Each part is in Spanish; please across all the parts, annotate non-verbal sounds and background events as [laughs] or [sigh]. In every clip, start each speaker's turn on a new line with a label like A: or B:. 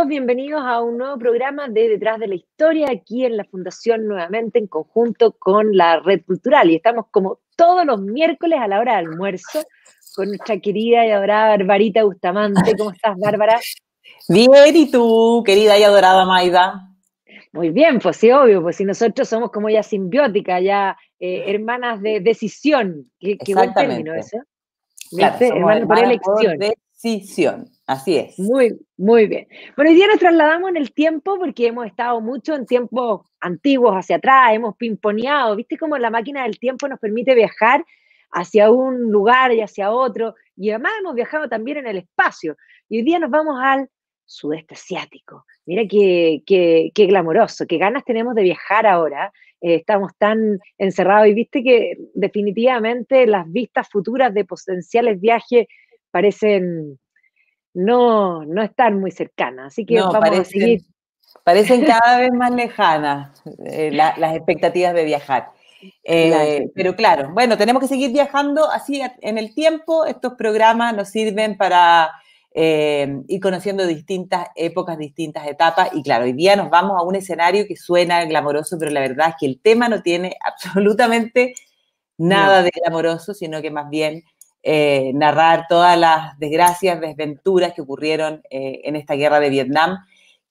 A: Todos, bienvenidos a un nuevo programa de Detrás de la Historia aquí en la Fundación nuevamente en conjunto con la Red Cultural y estamos como todos los miércoles a la hora de almuerzo con nuestra querida y adorada Barbarita Bustamante. ¿Cómo estás, Bárbara?
B: Bien, ¿y tú, querida y adorada Maida?
A: Muy bien, pues sí, obvio, pues si nosotros somos como ya simbióticas, ya eh, hermanas de decisión, qué, buen término eso.
B: Claro, hermanas por elección. decisión. Así es.
A: Muy, muy bien. Bueno, hoy día nos trasladamos en el tiempo porque hemos estado mucho en tiempos antiguos hacia atrás, hemos pimponeado, ¿viste cómo la máquina del tiempo nos permite viajar hacia un lugar y hacia otro? Y además hemos viajado también en el espacio. Y hoy día nos vamos al sudeste asiático. Mira qué, qué, qué glamoroso, qué ganas tenemos de viajar ahora. Eh, estamos tan encerrados y viste que definitivamente las vistas futuras de potenciales viajes parecen no, no están muy cercanas. Así que vamos
B: parecen,
A: a seguir.
B: Parecen [laughs] cada vez más lejanas eh, las expectativas de viajar. Eh, pero claro, bueno, tenemos que seguir viajando así en el tiempo. Estos programas nos sirven para eh, ir conociendo distintas épocas, distintas etapas. Y claro, hoy día nos vamos a un escenario que suena glamoroso, pero la verdad es que el tema no tiene [laughs] absolutamente nada de glamoroso, sino que más bien eh, narrar todas las desgracias, desventuras que ocurrieron eh, en esta guerra de Vietnam,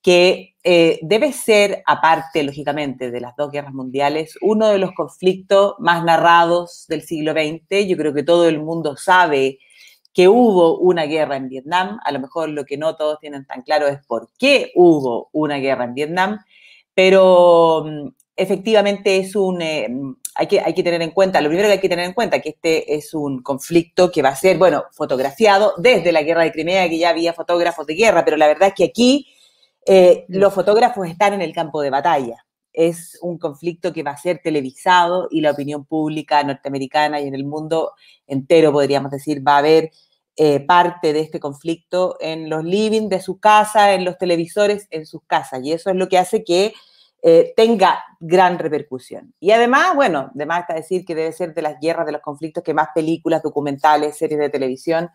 B: que eh, debe ser, aparte, lógicamente, de las dos guerras mundiales, uno de los conflictos más narrados del siglo XX. Yo creo que todo el mundo sabe que hubo una guerra en Vietnam. A lo mejor lo que no todos tienen tan claro es por qué hubo una guerra en Vietnam, pero mm, efectivamente es un, hay que, hay que tener en cuenta, lo primero que hay que tener en cuenta, que este es un conflicto que va a ser, bueno, fotografiado desde la guerra de Crimea, que ya había fotógrafos de guerra, pero la verdad es que aquí eh, los fotógrafos están en el campo de batalla. Es un conflicto que va a ser televisado y la opinión pública norteamericana y en el mundo entero, podríamos decir, va a ver eh, parte de este conflicto en los living de su casa, en los televisores, en sus casas. Y eso es lo que hace que eh, tenga gran repercusión. Y además, bueno, además está decir que debe ser de las guerras, de los conflictos que más películas, documentales, series de televisión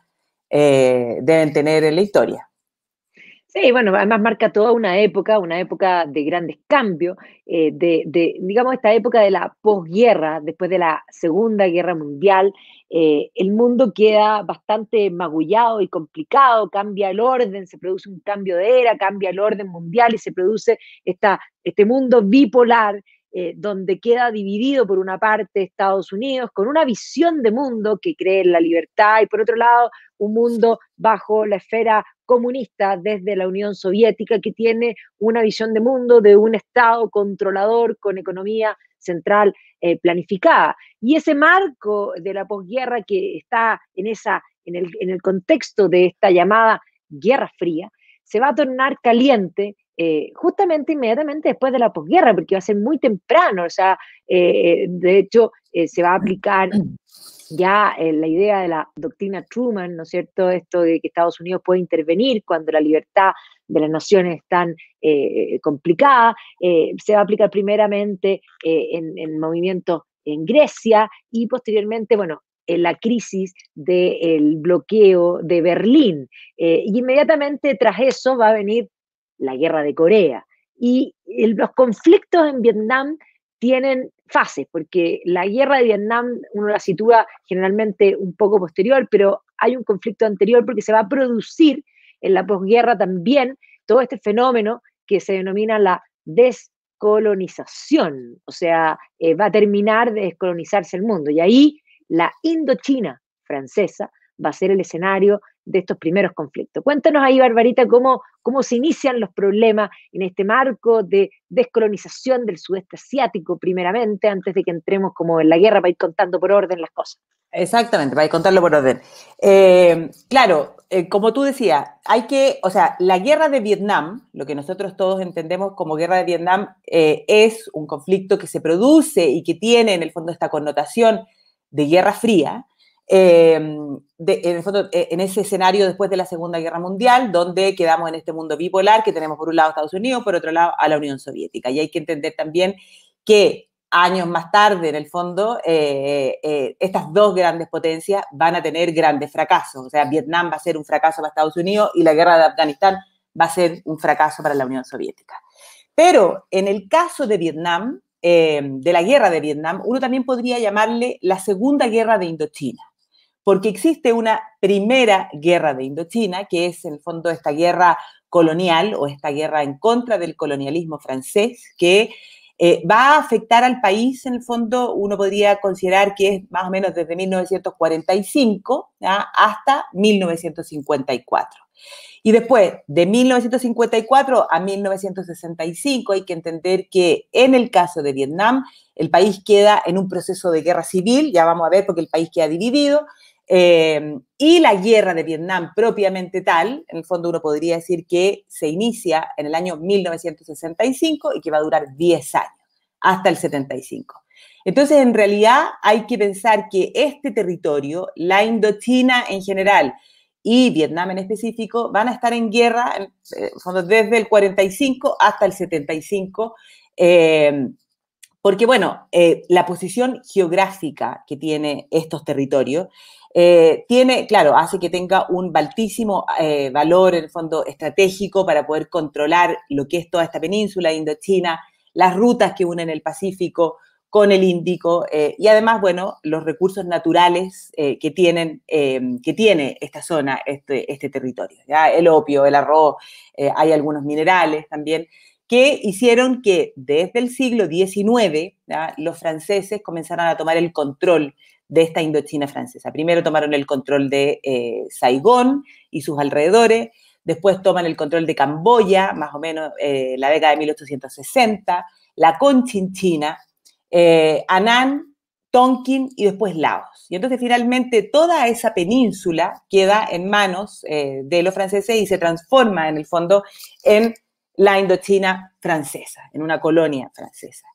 B: eh, deben tener en la historia.
A: Sí, bueno, además marca toda una época, una época de grandes cambios, eh, de, digamos, esta época de la posguerra, después de la Segunda Guerra Mundial, eh, el mundo queda bastante magullado y complicado, cambia el orden, se produce un cambio de era, cambia el orden mundial y se produce esta, este mundo bipolar eh, donde queda dividido por una parte Estados Unidos con una visión de mundo que cree en la libertad y por otro lado un mundo bajo la esfera comunista desde la Unión Soviética que tiene una visión de mundo de un Estado controlador con economía central eh, planificada. Y ese marco de la posguerra que está en, esa, en, el, en el contexto de esta llamada Guerra Fría, se va a tornar caliente eh, justamente inmediatamente después de la posguerra, porque va a ser muy temprano, o sea, eh, de hecho, se va a aplicar ya la idea de la doctrina Truman, ¿no es cierto? Esto de que Estados Unidos puede intervenir cuando la libertad de las naciones es tan eh, complicada, se va a aplicar primeramente en, en movimientos en Grecia y posteriormente, bueno, en la crisis del bloqueo de Berlín. y inmediatamente tras eso va a venir la guerra de Corea. Y los conflictos en Vietnam tienen fases, porque la guerra de Vietnam uno la sitúa generalmente un poco posterior, pero hay un conflicto anterior porque se va a producir en la posguerra también todo este fenómeno que se denomina la descolonización, o sea, eh, va a terminar de descolonizarse el mundo. Y ahí la Indochina francesa va a ser el escenario de estos primeros conflictos. Cuéntanos ahí, Barbarita, cómo, cómo se inician los problemas en este marco de descolonización del sudeste asiático, primeramente, antes de que entremos como en la guerra para ir contando por orden las cosas.
B: Exactamente, para ir contarlo por orden. Eh, claro, eh, como tú decías, hay que, o sea, la guerra de Vietnam, lo que nosotros todos entendemos como guerra de Vietnam, eh, es un conflicto que se produce y que tiene en el fondo esta connotación de guerra fría, Em, e, en ese escenario después de la Segunda Guerra Mundial, donde quedamos en este mundo bipolar, que tenemos por un lado Estados Unidos, por otro lado a la Unión Soviética. Y hay que entender también que años más tarde, en el fondo, eh, eh, estas dos grandes potencias van a tener grandes fracasos. O sea, Vietnam va a ser un fracaso para Estados Unidos y la guerra de Afganistán va a ser un fracaso para la Unión Soviética. Pero en el caso de Vietnam, eh, de la guerra de Vietnam, uno también podría llamarle la Segunda Guerra de Indochina, porque existe una primera guerra de Indochina, que es en el fondo esta guerra colonial o esta guerra en contra del colonialismo francés, que eh, va a afectar al país, en el fondo, uno podría considerar que es más o menos desde 1945 hasta 1954. Y después, de 1954 a 1965, hay que entender que en el caso de Vietnam, el país queda en un proceso de guerra civil, ya vamos a ver porque el país queda dividido, eh, y la guerra de Vietnam propiamente tal, en el fondo uno podría decir que se inicia en el año 1965 y que va a durar 10 años, hasta el 75. Entonces, en realidad hay que pensar que este territorio, la Indochina en general y Vietnam en específico, van a estar en guerra eh, desde el 45 hasta el 75. Eh, porque, bueno, la posición geográfica que tiene estos territorios eh, tiene, claro, hace que tenga un altísimo eh, valor en el fondo estratégico para poder controlar lo que es toda esta península Indochina, las rutas que unen el Pacífico con el Índico eh, y además, bueno, los recursos naturales que, tienen, que tiene esta zona, este, este territorio. ¿ya? El opio, el arroz, hay algunos minerales también que hicieron que desde el siglo XIX los franceses comenzaran a tomar el control de esta Indochina francesa. Primero tomaron el control de eh, Saigón y sus alrededores, después toman el control de Camboya, más o menos eh, la década de 1860, la Conchinchina, eh, Anán, Tonkin y después Laos. Y entonces finalmente toda esa península queda en manos de los franceses y se transforma en el fondo en la Indochina francesa, en una colonia francesa.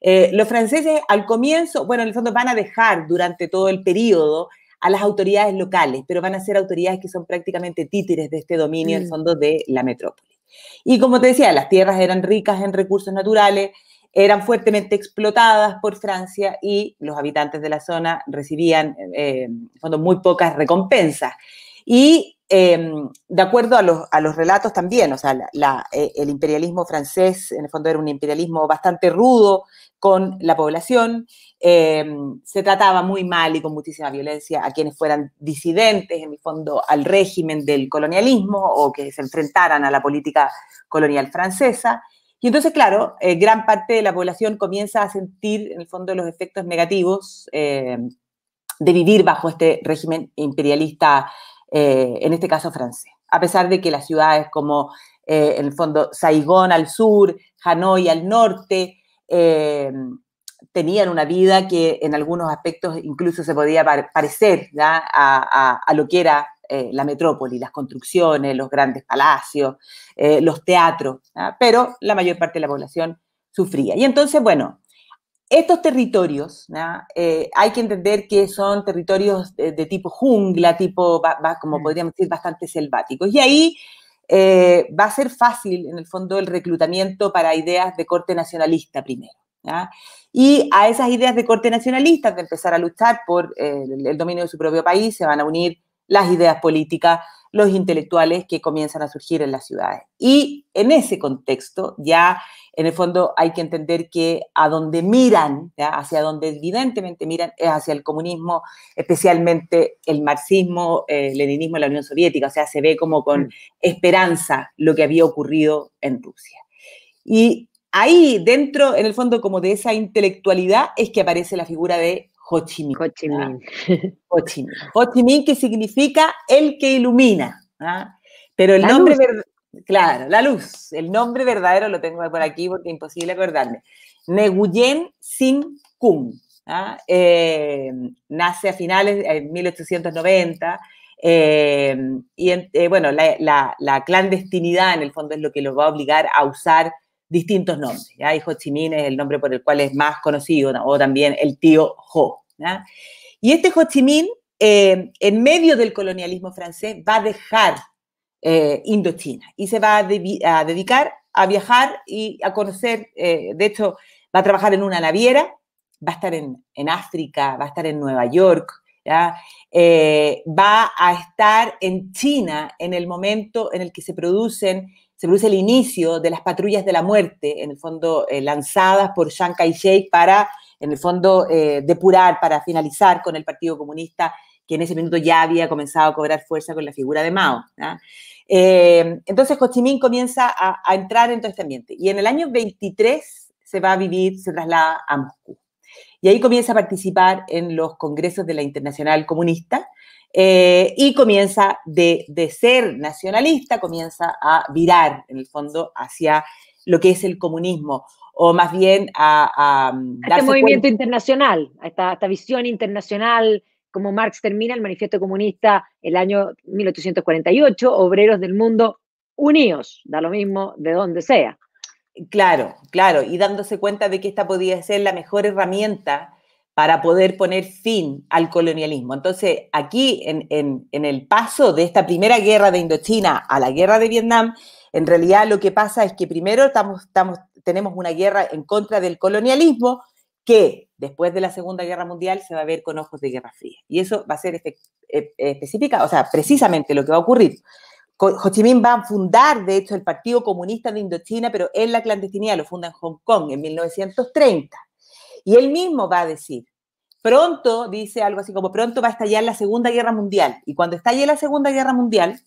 B: Eh, los franceses al comienzo, bueno, en el fondo van a dejar durante todo el periodo a las autoridades locales, pero van a ser autoridades que son prácticamente títeres de este dominio, en el mm. fondo, de la metrópoli. Y como te decía, las tierras eran ricas en recursos naturales, eran fuertemente explotadas por Francia y los habitantes de la zona recibían, eh, en fondo, muy pocas recompensas. Y em, de acuerdo a los, relatos también, o sea, eh, el imperialismo francés en el fondo era un imperialismo bastante rudo, con la población. Em, se trataba muy mal y con muchísima violencia a quienes fueran disidentes, en el fondo, al régimen del colonialismo o que se enfrentaran a la política colonial francesa. Y entonces, claro, eh, gran parte de la población comienza a sentir, en el fondo, los efectos negativos em, de vivir bajo este régimen imperialista, eh, en este caso francés. A pesar de que las ciudades como, eh, en el fondo, Saigón al sur, Hanoi al norte, eh, tenían una vida que en algunos aspectos incluso se podía parecer a, lo que era eh, la metrópoli, las construcciones, los grandes palacios, los teatros, pero la mayor parte de la población sufría. Y entonces, bueno, estos territorios, hay que entender que son territorios de, tipo jungla, tipo, como mm. podríamos decir, bastante selváticos. Y ahí eh, va a ser fácil, en el fondo, el reclutamiento para ideas de corte nacionalista primero. Y a esas ideas de corte nacionalista, de empezar a luchar por eh, el dominio de su propio país, se van a unir las ideas políticas, los intelectuales que comienzan a surgir en las ciudades. Y en ese contexto, ya en el fondo hay que entender que a donde miran, hacia donde evidentemente miran, es hacia el comunismo, especialmente el marxismo, el eh, leninismo en la Unión Soviética, o sea, se ve como con mm. esperanza lo que había ocurrido en Rusia. Y ahí, dentro, en el fondo, como de esa intelectualidad, es que aparece la figura de Ho Chi Minh.
A: Ho Chi Minh.
B: Ho Chi Minh. Ho Chi Minh que significa el que ilumina. Pero el nombre, Claro, la luz. El nombre verdadero lo tengo por aquí porque es imposible acordarme. Neguyen Sin Kung. ¿ah? Eh, nace a finales de 1890. Eh, y eh, bueno, la, clandestinidad en el fondo es lo que lo va a obligar a usar distintos nombres. ¿ya? Y Ho Chi Minh es el nombre por el cual es más conocido, o también el tío Ho. Y este Ho Chi Minh, en medio del colonialismo francés, va a dejar eh, Indochina y se va a, dedicar a viajar y a conocer, eh, de hecho, va a trabajar en una naviera, va a estar en, África, va a estar en Nueva York, eh, va a estar en China en el momento en el que se producen se produce el inicio de las patrullas de la muerte, en el fondo eh, lanzadas por Chiang Kai-shek para, en el fondo, eh, depurar, para finalizar con el Partido Comunista, que en ese minuto ya había comenzado a cobrar fuerza con la figura de Mao. Eh, entonces Ho Chi Minh comienza a, a, entrar en todo este ambiente. Y en el año 23 se va a vivir, se traslada a Moscú. Y ahí comienza a participar en los congresos de la Internacional Comunista, eh, y comienza de, ser nacionalista, comienza a virar en el fondo hacia lo que es el comunismo, o más bien a...
A: a este movimiento internacional, a esta, esta, visión internacional, como Marx termina el manifiesto comunista el año 1848, obreros del mundo unidos, da lo mismo de donde sea.
B: Claro, claro, y dándose cuenta de que esta podía ser la mejor herramienta para poder poner fin al colonialismo. Entonces, aquí en, el paso de esta primera guerra de Indochina a la guerra de Vietnam, en realidad lo que pasa es que primero tenemos una guerra en contra del colonialismo que después de la Segunda Guerra Mundial se va a ver con ojos de Guerra Fría. Y eso va a ser eh, específica, o sea, precisamente lo que va a ocurrir. Ho Chi Minh va a fundar, de hecho, el Partido Comunista de Indochina, pero en la clandestinidad lo funda en Hong Kong en 1930. Y él mismo va a decir, pronto, dice algo así como, pronto va a estallar la Segunda Guerra Mundial. Y cuando estalle la Segunda Guerra Mundial,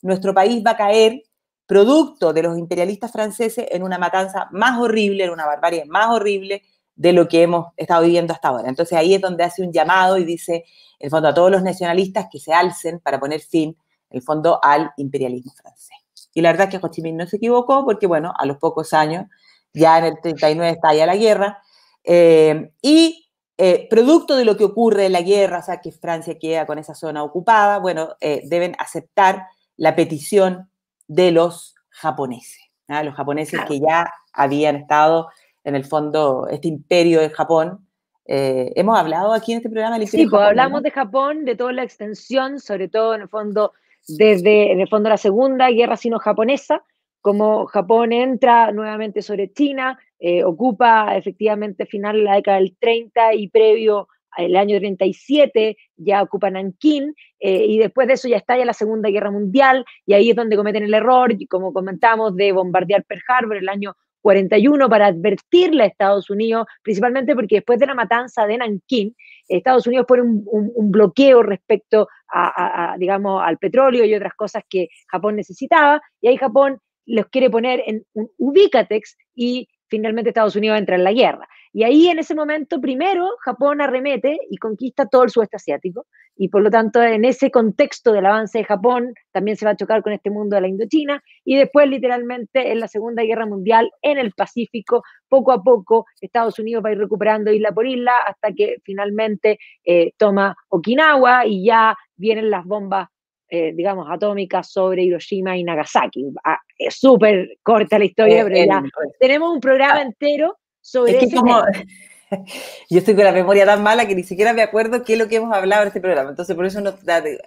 B: nuestro país va a caer producto de los imperialistas franceses en una matanza más horrible, en una barbarie más horrible de lo que hemos estado viviendo hasta ahora. Entonces ahí es donde hace un llamado y dice, en el fondo, a todos los nacionalistas que se alcen para poner fin, en el fondo, al imperialismo francés. Y la verdad es que Ho no se equivocó porque, bueno, a los pocos años, ya en el 39 estalla la guerra, eh, y eh, producto de lo que ocurre en la guerra, o sea, que Francia queda con esa zona ocupada, bueno, eh, deben aceptar la petición de los japoneses, ¿ah? los japoneses que ya habían estado en el fondo, este imperio de Japón. hemos hablado aquí en este programa
A: del Sí, pues hablamos de Japón, de toda la extensión, sobre todo en el fondo, desde en el fondo la Segunda Guerra Sino-Japonesa, como Japón entra nuevamente sobre China, eh, ocupa efectivamente final de la década del 30 y previo al año 37 ya ocupa Nankín eh, y después de eso ya estalla la Segunda Guerra Mundial y ahí es donde cometen el error, como comentamos, de bombardear Pearl Harbor el año 41 para advertirle a Estados Unidos, principalmente porque después de la matanza de Nankín, Estados Unidos pone un, bloqueo respecto a, digamos, al petróleo y otras cosas que Japón necesitaba, y ahí Japón los quiere poner en un ubícatex y finalmente Estados Unidos entra en la guerra. Y ahí en ese momento, primero, Japón arremete y conquista todo el sudeste asiático. Y por lo tanto, en ese contexto del avance de Japón, también se va a chocar con este mundo de la Indochina. Y después, literalmente, en la Segunda Guerra Mundial, en el Pacífico, poco a poco, Estados Unidos va a ir recuperando isla por isla hasta que finalmente eh, toma Okinawa y ya vienen las bombas eh, digamos, atómicas sobre Hiroshima y Nagasaki. Ah, es súper corta la historia, eh, pero ya tenemos un programa ah, entero sobre es [laughs]
B: Yo estoy con la memoria tan mala que ni siquiera me acuerdo qué es lo que hemos hablado en este programa. Entonces, por eso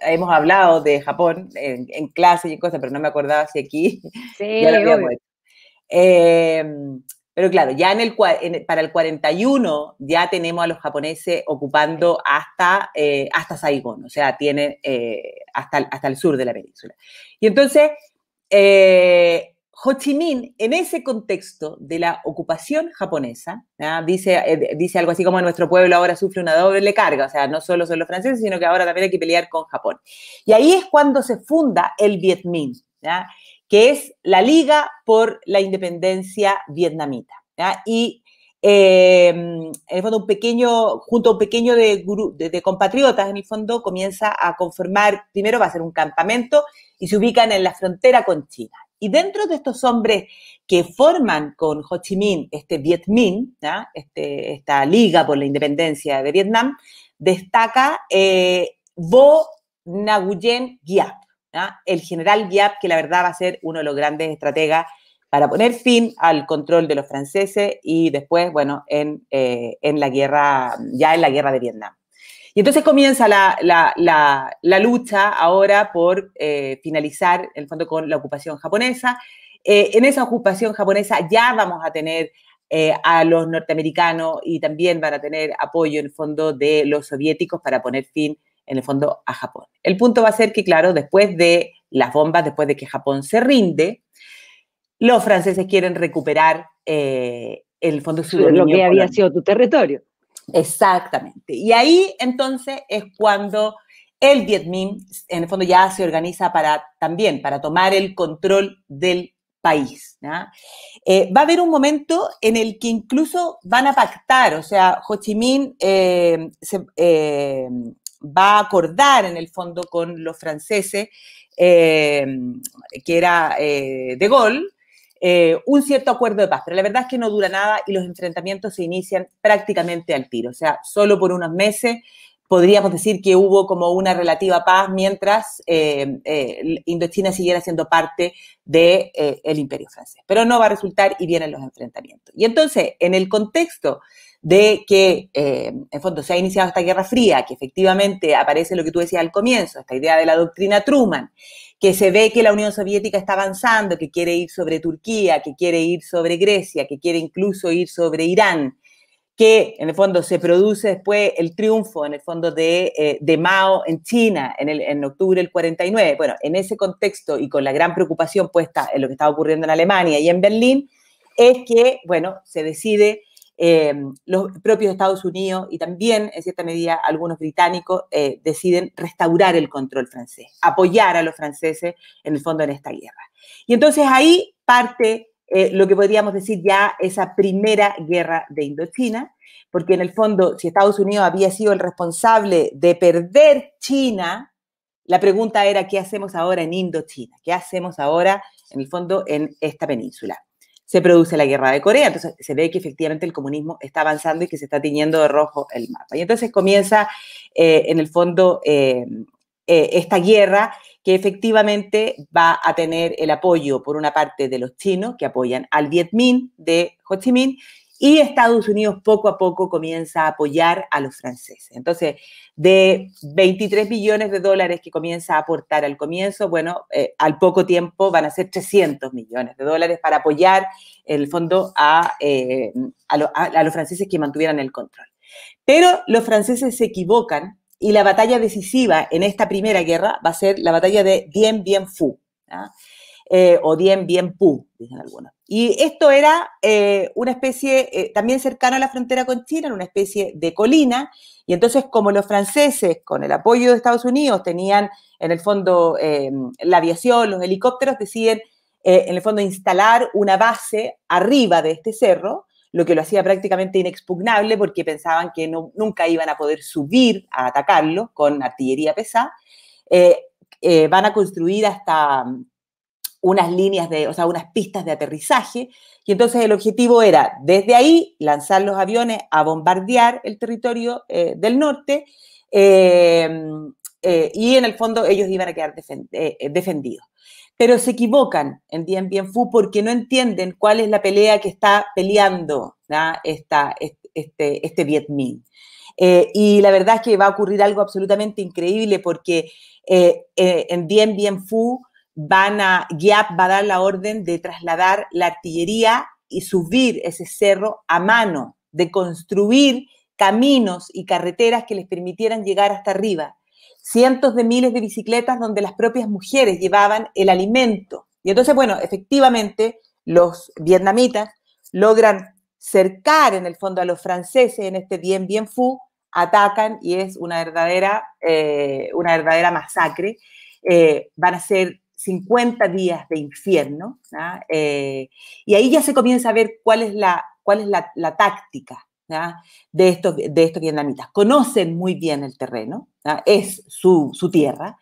B: hemos hablado de Japón en, en clase y cosas, pero no me acordaba si aquí [laughs] sí, ya lo habíamos hecho. Em, pero claro, ya en el, para el 41 ya tenemos a los japoneses ocupando hasta, eh, hasta Saigón, o sea, tiene eh, hasta, hasta el sur de la península. Y entonces, eh, Ho Chi Minh, en ese contexto de la ocupación japonesa, dice, dice algo así como nuestro pueblo ahora sufre una doble carga, o sea, no solo son los franceses, sino que ahora también hay que pelear con Japón. Y ahí es cuando se funda el Viet Minh. Que es la Liga por la Independencia Vietnamita. Y em, en el fondo, un pequeño, junto a un pequeño de, compatriotas, en el fondo, comienza a conformar, primero va a ser un campamento y se ubican en la frontera con China. Y dentro de estos hombres que forman con Ho Chi Minh este Viet Minh, este, esta Liga por la Independencia de Vietnam, destaca eh, Vo Nguyen Giap el general Giap, que la verdad va a ser uno de los grandes estrategas para poner fin al control de los franceses y después, bueno, en, eh, la guerra, ya en la guerra de Vietnam. Y entonces comienza la, lucha ahora por eh, finalizar, en el fondo, con la ocupación japonesa. Eh, en esa ocupación japonesa ya vamos a tener a los norteamericanos y también van a tener apoyo, en el fondo, de los soviéticos para poner fin en el fondo a Japón. El punto va a ser que, claro, después de las bombas, después de que Japón se rinde, los franceses quieren recuperar eh, el fondo
A: su Lo que había sido tu territorio.
B: Exactamente. Y ahí entonces es cuando el Viet Minh, en el fondo, ya se organiza para también para tomar el control del país. Eh, va a haber un momento en el que incluso van a pactar, o sea, Ho Chi Minh eh, eh, va a acordar en el fondo con los franceses, que era De Gaulle, un cierto acuerdo de paz, pero la verdad es que no dura nada y los enfrentamientos se inician prácticamente al tiro, o sea, solo por unos meses podríamos decir que hubo como una relativa paz mientras eh, eh, Indochina siguiera siendo parte del de, eh, imperio francés. Pero no va a resultar y vienen los enfrentamientos. Y entonces, en el contexto de que, en fondo, se ha iniciado esta Guerra Fría, que efectivamente aparece lo que tú decías al comienzo, esta idea de la doctrina Truman, que se ve que la Unión Soviética está avanzando, que quiere ir sobre Turquía, que quiere ir sobre Grecia, que quiere incluso ir sobre Irán, que en el fondo se produce después el triunfo, en el fondo, de, eh, de Mao en China en, el, en, octubre del 49. Bueno, en ese contexto y con la gran preocupación puesta en lo que estaba ocurriendo en Alemania y en Berlín, es que, bueno, se decide, eh, los propios Estados Unidos y también, en cierta medida, algunos británicos eh, deciden restaurar el control francés, apoyar a los franceses, en el fondo, en esta guerra. Y entonces ahí parte eh, lo que podríamos decir ya esa primera guerra de Indochina, porque en el fondo, si Estados Unidos había sido el responsable de perder China, la pregunta era, ¿qué hacemos ahora en Indochina? ¿Qué hacemos ahora, en el fondo, en esta península? Se produce la guerra de Corea, entonces se ve que efectivamente el comunismo está avanzando y que se está tiñendo de rojo el mapa. Y entonces comienza, eh, en el fondo, eh, esta guerra que efectivamente va a tener el apoyo, por una parte, de los chinos, que apoyan al Viet Minh de Ho Chi Minh, y Estados Unidos poco a poco comienza a apoyar a los franceses. Entonces, de 23 billones de dólares que comienza a aportar al comienzo, bueno, eh, al poco tiempo van a ser 300 millones de dólares para apoyar, el fondo, a, eh, a los franceses que mantuvieran el control. Pero los franceses se equivocan y la batalla decisiva en esta primera guerra va a ser la batalla de Dien Bien Phu, eh, o Dien Bien Phu, dicen algunos. Y esto era eh, una especie, eh, también cercana a la frontera con China, una especie de colina, y entonces como los franceses, con el apoyo de Estados Unidos, tenían en el fondo la aviación, los helicópteros, deciden en el fondo instalar una base arriba de este cerro, lo que lo hacía prácticamente inexpugnable porque pensaban que nunca iban a poder subir a atacarlo con artillería pesada. Van a construir hasta unas líneas de, o sea, unas pistas de aterrizaje, y entonces el objetivo era desde ahí lanzar los aviones a bombardear el territorio eh, del norte, y en el fondo ellos iban a quedar defendidos pero se equivocan en Dien Bien Phu porque no entienden cuál es la pelea que está peleando Esta, este, este Viet Minh. Eh, y la verdad es que va a ocurrir algo absolutamente increíble porque eh, eh, en Dien Bien Phu van a, Giap va a dar la orden de trasladar la artillería y subir ese cerro a mano, de construir caminos y carreteras que les permitieran llegar hasta arriba cientos de miles de bicicletas donde las propias mujeres llevaban el alimento. Y entonces, bueno, efectivamente, los vietnamitas logran cercar en el fondo a los franceses en este Dien Bien Phu, atacan y es una verdadera, eh, una verdadera masacre. Eh, van a ser 50 días de infierno. Eh, y ahí ya se comienza a ver cuál es la, cuál es la táctica de, estos, de estos vietnamitas. Conocen muy bien el terreno, es su, tierra.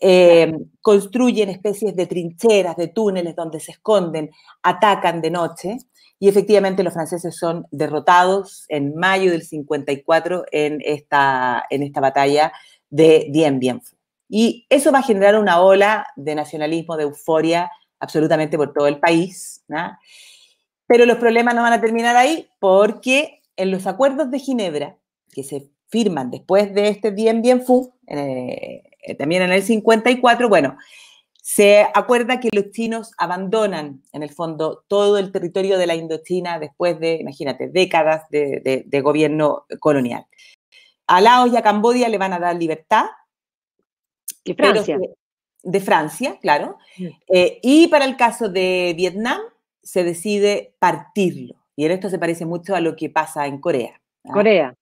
B: Eh, construyen especies de trincheras, de túneles donde se esconden, atacan de noche y efectivamente los franceses son derrotados en mayo del 54 en esta, en esta batalla de Dien Bien Phu. Y eso va a generar una ola de nacionalismo, de euforia absolutamente por todo el país. Pero los problemas no van a terminar ahí porque en los acuerdos de Ginebra, que se firman después de este Dien Bien Phu, eh, también en el 54, bueno, se acuerda que los chinos abandonan, en el fondo, todo el territorio de la Indochina después de, imagínate, décadas de, gobierno colonial. A Laos y a Camboya le van a dar libertad.
A: De Francia.
B: de Francia, claro. Mm. Eh, y para el caso de Vietnam, se decide partirlo. Y en esto se parece mucho a lo que pasa en Corea.
A: Corea.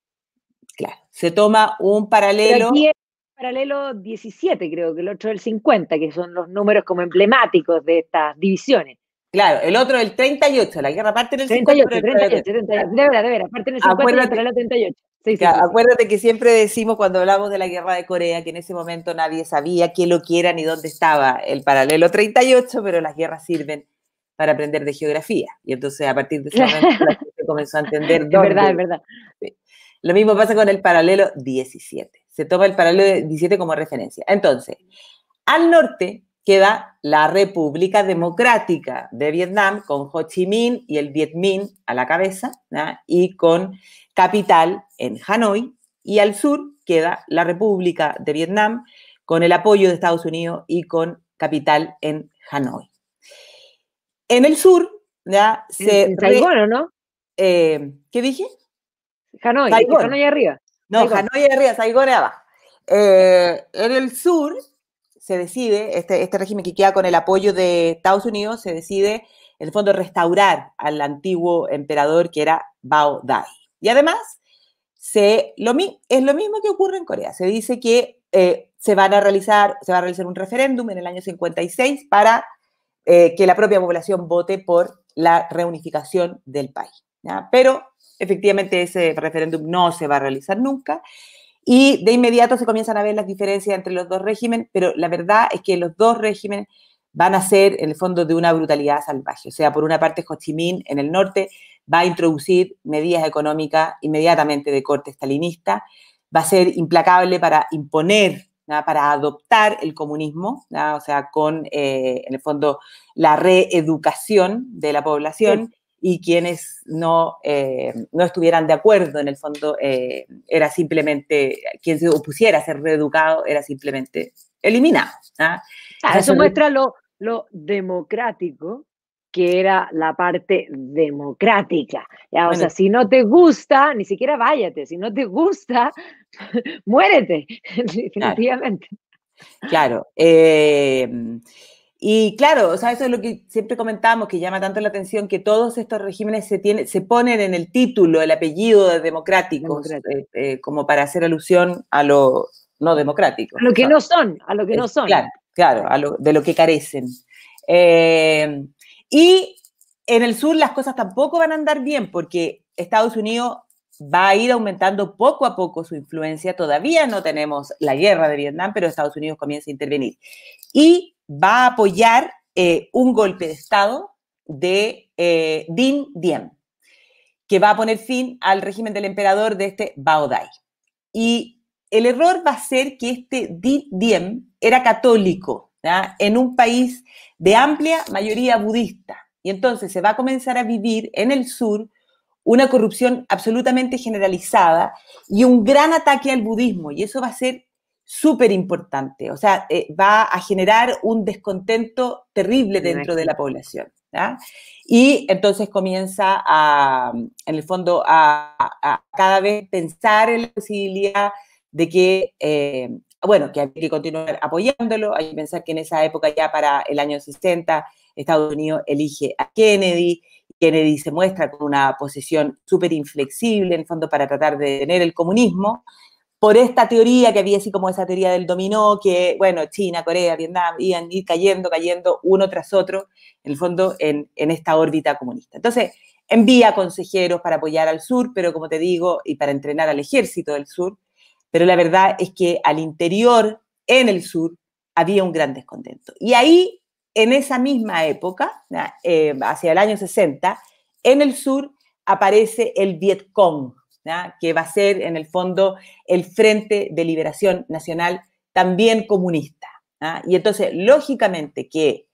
B: Claro. Se toma un paralelo.
A: Aquí es paralelo 17, creo que el otro el 50, que son los números como emblemáticos de estas divisiones.
B: Claro, el otro el 38, la guerra parte en el
A: 38, 38, 38, de verdad, de verdad, parte en el 50 acuérdate, y el 38.
B: Sí, sí, acuérdate que siempre decimos cuando hablamos de la guerra de Corea que en ese momento nadie sabía quién lo quiera ni dónde estaba el paralelo 38, pero las guerras sirven para aprender de geografía. Y entonces a partir de ese [laughs] momento la gente comenzó a entender
A: dónde. Es verdad, es verdad.
B: Lo mismo pasa con el paralelo 17. Se toma el paralelo 17 como referencia. Entonces, al norte queda la República Democrática de Vietnam con Ho Chi Minh y el Viet Minh a la cabeza y con capital en Hanoi. Y al sur queda la República de Vietnam con el apoyo de Estados Unidos y con capital en Hanoi. En el sur, ya se...
A: En ¿no?
B: Eh, ¿Qué dije?
A: Hanoi, Hanoi arriba.
B: No, Hanoi arriba, Saigón abajo. Eh, en el sur se decide, este, este régimen que queda con el apoyo de Estados Unidos, se decide, en el fondo, restaurar al antiguo emperador que era Bao Dai. Y además, es lo mismo que ocurre en Corea. Se dice que eh, se, van a realizar, se va a realizar un referéndum en el año 56 para eh, que la propia población vote por la reunificación del país. Pero efectivamente ese referéndum no se va a realizar nunca. Y de inmediato se comienzan a ver las diferencias entre los dos regímenes, pero la verdad es que los dos regímenes van a ser, en el fondo, de una brutalidad salvaje. O sea, por una parte, Ho Chi Minh en el norte va a introducir medidas económicas inmediatamente de corte stalinista, va a ser implacable para imponer, para adoptar el comunismo, o sea, con, eh, en el fondo, la reeducación de la población y quienes no, eh, no estuvieran de acuerdo, en el fondo, eh, era simplemente, quien se opusiera a ser reeducado era simplemente eliminado. ¿ah?
A: eso muestra lo, lo democrático que era la parte democrática. O sea, si no te gusta, ni siquiera váyate, si no te gusta, [laughs] muérete, [laughs] definitivamente.
B: Claro. Eh, y claro, o sea, eso es lo que siempre comentábamos, que llama tanto la atención, que todos estos regímenes se, se ponen en el título, el apellido de democráticos, eh, eh, como para hacer alusión a lo no democrático.
A: A lo que no son, a lo que no son.
B: Claro, claro, de lo que carecen. Eh, y en el sur las cosas tampoco van a andar bien, porque Estados Unidos va a ir aumentando poco a poco su influencia. Todavía no tenemos la guerra de Vietnam, pero Estados Unidos comienza a intervenir. Y va a apoyar eh, un golpe de Estado de eh, Din Diem, que va a poner fin al régimen del emperador de este Bao Dai. Y el error va a ser que este Din Diem era católico en un país de amplia mayoría budista. Y entonces se va a comenzar a vivir en el sur una corrupción absolutamente generalizada y un gran ataque al budismo. Y eso va a ser súper importante, o sea, eh, va a generar un descontento terrible dentro de la población. Y entonces comienza a, en el fondo, a, cada vez pensar en la posibilidad de que, eh, bueno, que hay que continuar apoyándolo, hay que pensar que en esa época ya para el año 60 Estados Unidos elige a Kennedy, Kennedy se muestra con una posición súper inflexible, en el fondo, para tratar de detener el comunismo, por esta teoría que había así como esa teoría del dominó, que, bueno, China, Corea, Vietnam, iban ir cayendo, cayendo uno tras otro, en el fondo, en, esta órbita comunista. Entonces, envía consejeros para apoyar al sur, pero como te digo, y para entrenar al ejército del sur, pero la verdad es que al interior, en el sur, había un gran descontento. Y ahí, en esa misma época, eh, hacia el año 60, en el sur aparece el Vietcong, que va a ser en el fondo el Frente de Liberación Nacional también comunista. Y entonces, lógicamente que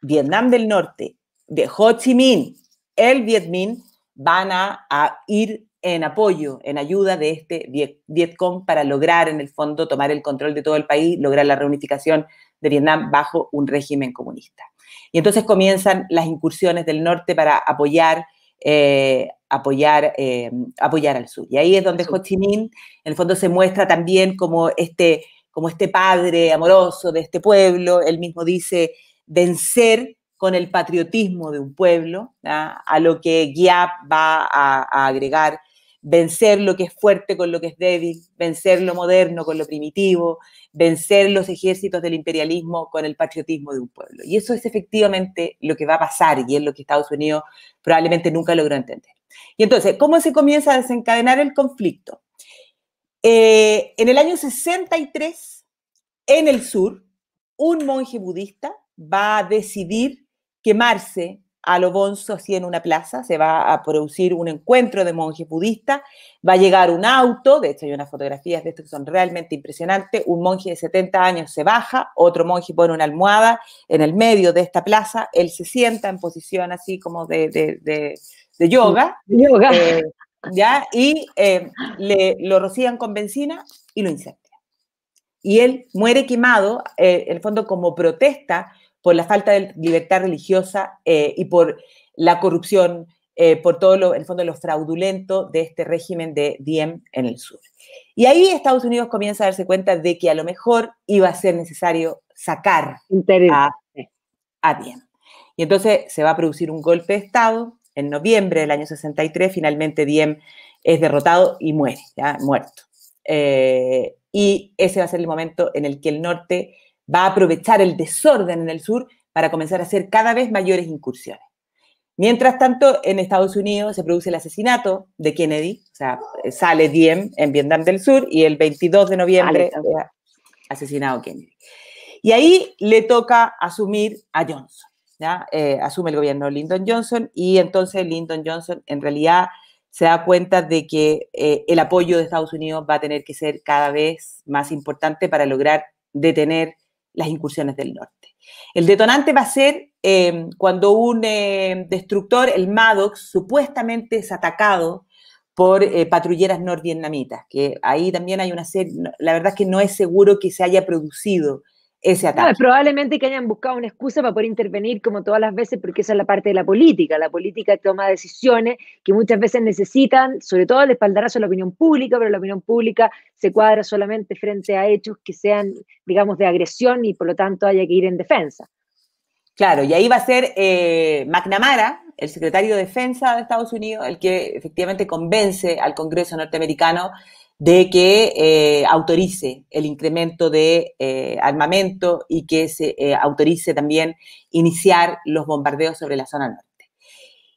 B: Vietnam del Norte, de Ho Chi Minh, el Viet Minh, van a, ir en apoyo, en ayuda de este Viet, Vietcong para lograr en el fondo tomar el control de todo el país, lograr la reunificación de Vietnam bajo un régimen comunista. Y entonces comienzan las incursiones del norte para apoyar eh, apoyar, eh, apoyar al sur. Y ahí es donde Ho Chi Minh, en el fondo, se muestra también como este, como este padre amoroso de este pueblo. Él mismo dice, vencer con el patriotismo de un pueblo, a lo que Giap va a, agregar vencer lo que es fuerte con lo que es débil, vencer lo moderno con lo primitivo, vencer los ejércitos del imperialismo con el patriotismo de un pueblo. Y eso es efectivamente lo que va a pasar y es lo que Estados Unidos probablemente nunca logró entender. Y entonces, ¿cómo se comienza a desencadenar el conflicto? Eh, en el año 63, en el sur, un monje budista va a decidir quemarse a lo bonzo así en una plaza, se va a producir un encuentro de monjes budistas, va a llegar un auto, de hecho hay unas fotografías de esto que son realmente impresionantes, un monje de 70 años se baja, otro monje pone una almohada en el medio de esta plaza, él se sienta en posición así como de, de, yoga, yoga. Eh, ¿ya? y eh, le, lo rocían con benzina y lo incendian. Y él muere quemado, eh, en el fondo como protesta por la falta de libertad religiosa eh, y por la corrupción, eh, por todo lo, en el fondo lo fraudulento de este régimen de Diem en el sur. Y ahí Estados Unidos comienza a darse cuenta de que a lo mejor iba a ser necesario sacar a, a Diem. Y entonces se va a producir un golpe de Estado en noviembre del año 63, finalmente Diem es derrotado y muere, ya muerto. Eh, y ese va a ser el momento en el que el norte va a aprovechar el desorden en el sur para comenzar a hacer cada vez mayores incursiones. Mientras tanto, en Estados Unidos se produce el asesinato de Kennedy, o sea, sale Diem en Vietnam del Sur y el 22 de noviembre asesinado Kennedy. Y ahí le toca asumir a Johnson, ¿ya? Eh, asume el gobierno Lyndon Johnson y entonces Lyndon Johnson en realidad se da cuenta de que eh, el apoyo de Estados Unidos va a tener que ser cada vez más importante para lograr detener las incursiones del norte. El detonante va a ser eh, cuando un eh, destructor, el Maddox, supuestamente es atacado por eh, patrulleras norvietnamitas, que ahí también hay una serie, la verdad es que no es seguro que se haya producido ese ataque.
A: probablemente que hayan buscado una excusa para poder intervenir como todas las veces, porque esa es la parte de la política. La política toma decisiones que muchas veces necesitan, sobre todo el espaldarazo de la opinión pública, pero la opinión pública se cuadra solamente frente a hechos que sean, digamos, de agresión y por lo tanto haya que ir en defensa.
B: Claro, y ahí va a ser eh, McNamara, el secretario de Defensa de Estados Unidos, el que efectivamente convence al Congreso norteamericano de que eh, autorice el incremento de eh, armamento y que se eh, autorice también iniciar los bombardeos sobre la zona norte.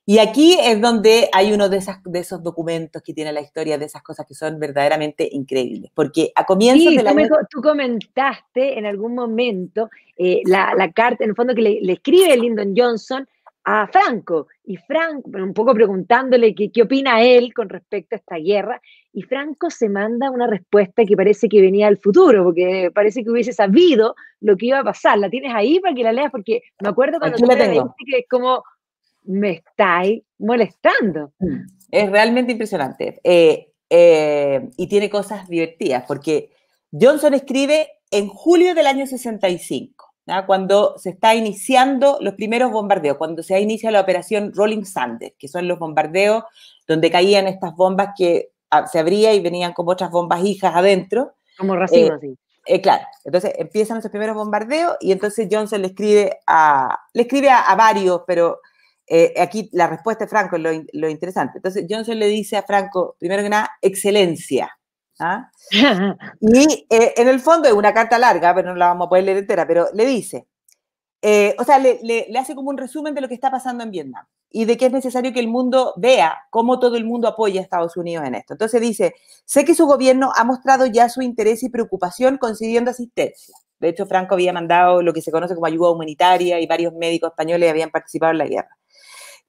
B: Y aquí es donde hay uno de, esas, de esos documentos que tiene la historia, de esas cosas que son verdaderamente increíbles, porque a comienzos de la...
A: Tú, tú comentaste en algún momento la, la, carta, en el fondo, que le, le escribe Lyndon Johnson a Franco, y Franco, un poco preguntándole qué, qué opina él con respecto a esta guerra, y Franco se manda una respuesta que parece que venía del futuro, porque parece que hubiese sabido lo que iba a pasar. ¿La tienes ahí para que la leas? Porque me acuerdo cuando tú
B: la tengo.
A: que es como, me estáis molestando.
B: Mm, es realmente impresionante. Eh, eh, y tiene cosas divertidas, porque Johnson escribe en julio del año 65 cuando se está iniciando los primeros bombardeos, cuando se inicia la operación Rolling Thunder, que son los bombardeos donde caían estas bombas que ah, se abría y venían como otras bombas hijas adentro.
A: Como racimo, eh, sí.
B: Eh, claro, entonces empiezan esos primeros bombardeos y entonces Johnson le escribe a, le escribe a, varios, pero eh, aquí la respuesta de Franco es lo, lo, interesante. Entonces Johnson le dice a Franco, primero que nada, excelencia. ¿Ah? [laughs] y eh, en el fondo es una carta larga, pero no la vamos a poder leer entera, pero le dice, eh, o sea, le, le, hace como un resumen de lo que está pasando en Vietnam y de que es necesario que el mundo vea cómo todo el mundo apoya a Estados Unidos en esto. Entonces dice, sé que su gobierno ha mostrado ya su interés y preocupación concediendo asistencia. De hecho, Franco había mandado lo que se conoce como ayuda humanitaria y varios médicos españoles habían participado en la guerra.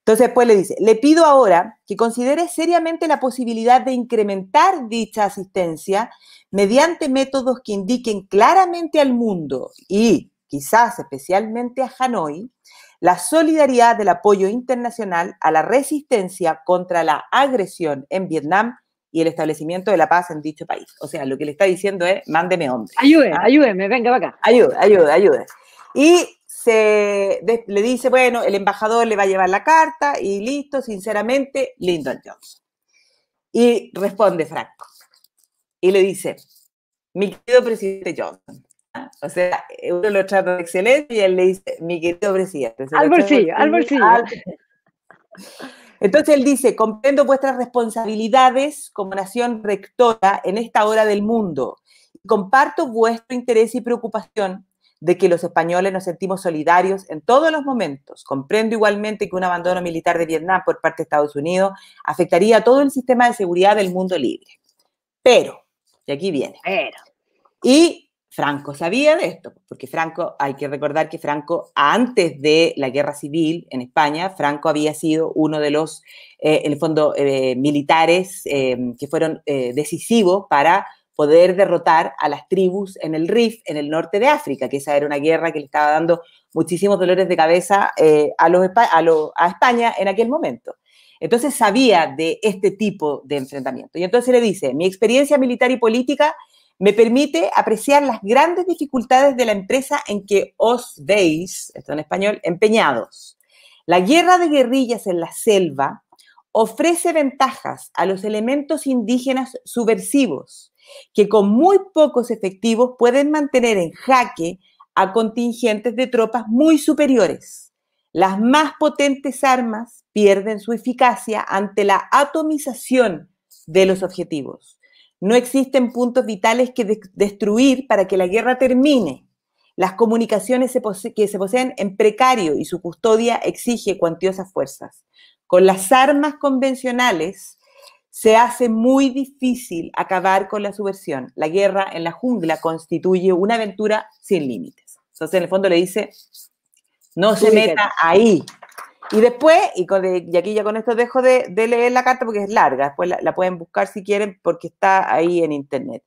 B: Entonces después le dice, le pido ahora que considere seriamente la posibilidad de incrementar dicha asistencia mediante métodos que indiquen claramente al mundo y quizás especialmente a Hanoi la solidaridad del apoyo internacional a la resistencia contra la agresión en Vietnam y el establecimiento de la paz en dicho país. O sea, lo que le está diciendo es, mándeme hombre.
A: Ayude, ¿ah? ayúdeme, venga para acá.
B: Ayude, ayude, ayude. Y se le dice, bueno, el embajador le va a llevar la carta y listo, sinceramente, Lyndon Johnson. Y responde Franco. Y le dice, mi querido presidente Johnson, O sea, uno lo trata de excelente y él le dice, mi querido presidente.
A: Al bolsillo, al bolsillo.
B: Entonces él dice, comprendo vuestras responsabilidades como nación rectora en esta hora del mundo. Comparto vuestro interés y preocupación de que los españoles nos sentimos solidarios en todos los momentos. Comprendo igualmente que un abandono militar de Vietnam por parte de Estados Unidos afectaría a todo el sistema de seguridad del mundo libre. Pero, y aquí viene.
A: Pero.
B: Y Franco sabía de esto, porque Franco, hay que recordar que Franco, antes de la guerra civil en España, Franco había sido uno de los, eh, en el fondo, eh, militares eh, que fueron decisivos para poder derrotar a las tribus en el Rif, en el norte de África, que esa era una guerra que le estaba dando muchísimos dolores de cabeza eh, a, los, a, España en aquel momento. Entonces sabía de este tipo de enfrentamiento. Y entonces le dice, mi experiencia militar y política me permite apreciar las grandes dificultades de la empresa en que os veis, esto en español, empeñados. La guerra de guerrillas en la selva ofrece ventajas a los elementos indígenas subversivos que con muy pocos efectivos pueden mantener en jaque a contingentes de tropas muy superiores. Las más potentes armas pierden su eficacia ante la atomización de los objetivos. No existen puntos vitales que destruir para que la guerra termine. Las comunicaciones que se poseen en precario y su custodia exige cuantiosas fuerzas. Con las armas convencionales, se hace muy difícil acabar con la subversión. La guerra en la jungla constituye una aventura sin límites. Entonces, en el fondo le dice, no se meta ahí. Y después, y, aquí ya con esto dejo de, leer la carta porque es larga, después la, pueden buscar si quieren porque está ahí en internet.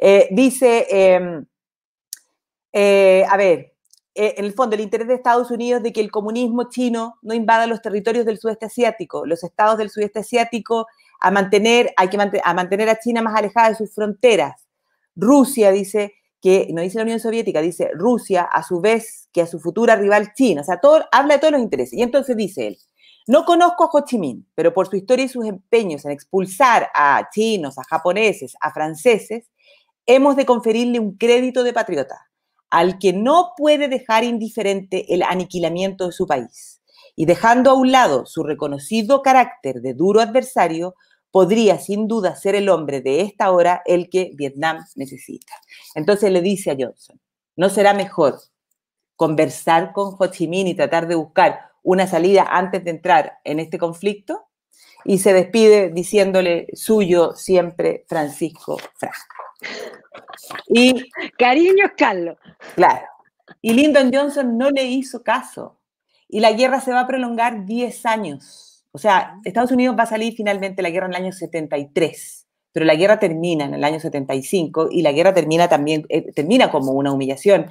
B: Eh, dice, em, eh, a ver, eh, en el fondo, el interés de Estados Unidos de que el comunismo chino no invada los territorios del sudeste asiático. Los estados del sudeste asiático a mantener, hay que a mantener a China más alejada de sus fronteras. Rusia dice que, no dice la Unión Soviética, dice Rusia a su vez que a su futura rival China. O sea, todo, habla de todos los intereses. Y entonces dice él, no conozco a Ho Chi Minh, pero por su historia y sus empeños en expulsar a chinos, a japoneses, a franceses, hemos de conferirle un crédito de patriota al que no puede dejar indiferente el aniquilamiento de su país. Y dejando a un lado su reconocido carácter de duro adversario, podría sin duda ser el hombre de esta hora el que Vietnam necesita. Entonces le dice a Johnson, ¿no será mejor conversar con Ho Chi Minh y tratar de buscar una salida antes de entrar en este conflicto? Y se despide diciéndole suyo siempre Francisco Franco.
A: Y cariño, Carlos.
B: Claro. Y Lyndon Johnson no le hizo caso. Y la guerra se va a prolongar 10 años o sea, Estados Unidos va a salir finalmente la guerra en el año 73, pero la guerra termina en el año 75 y la guerra termina también, eh, termina como una humillación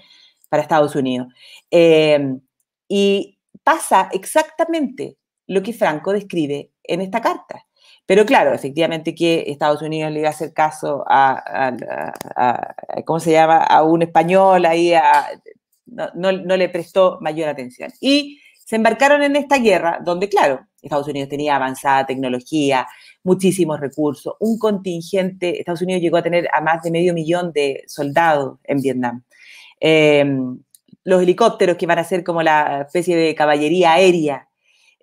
B: para Estados Unidos. Eh, y pasa exactamente lo que Franco describe en esta carta. Pero claro, efectivamente que Estados Unidos le iba a hacer caso a, ¿cómo se llama?, a un español ahí, no, no, le prestó mayor atención. Y se embarcaron en esta guerra donde, claro, Estados Unidos tenía avanzada tecnología, muchísimos recursos, un contingente, Estados Unidos llegó a tener a más de medio millón de soldados en Vietnam. Em, los helicópteros que van a ser como la especie de caballería aérea,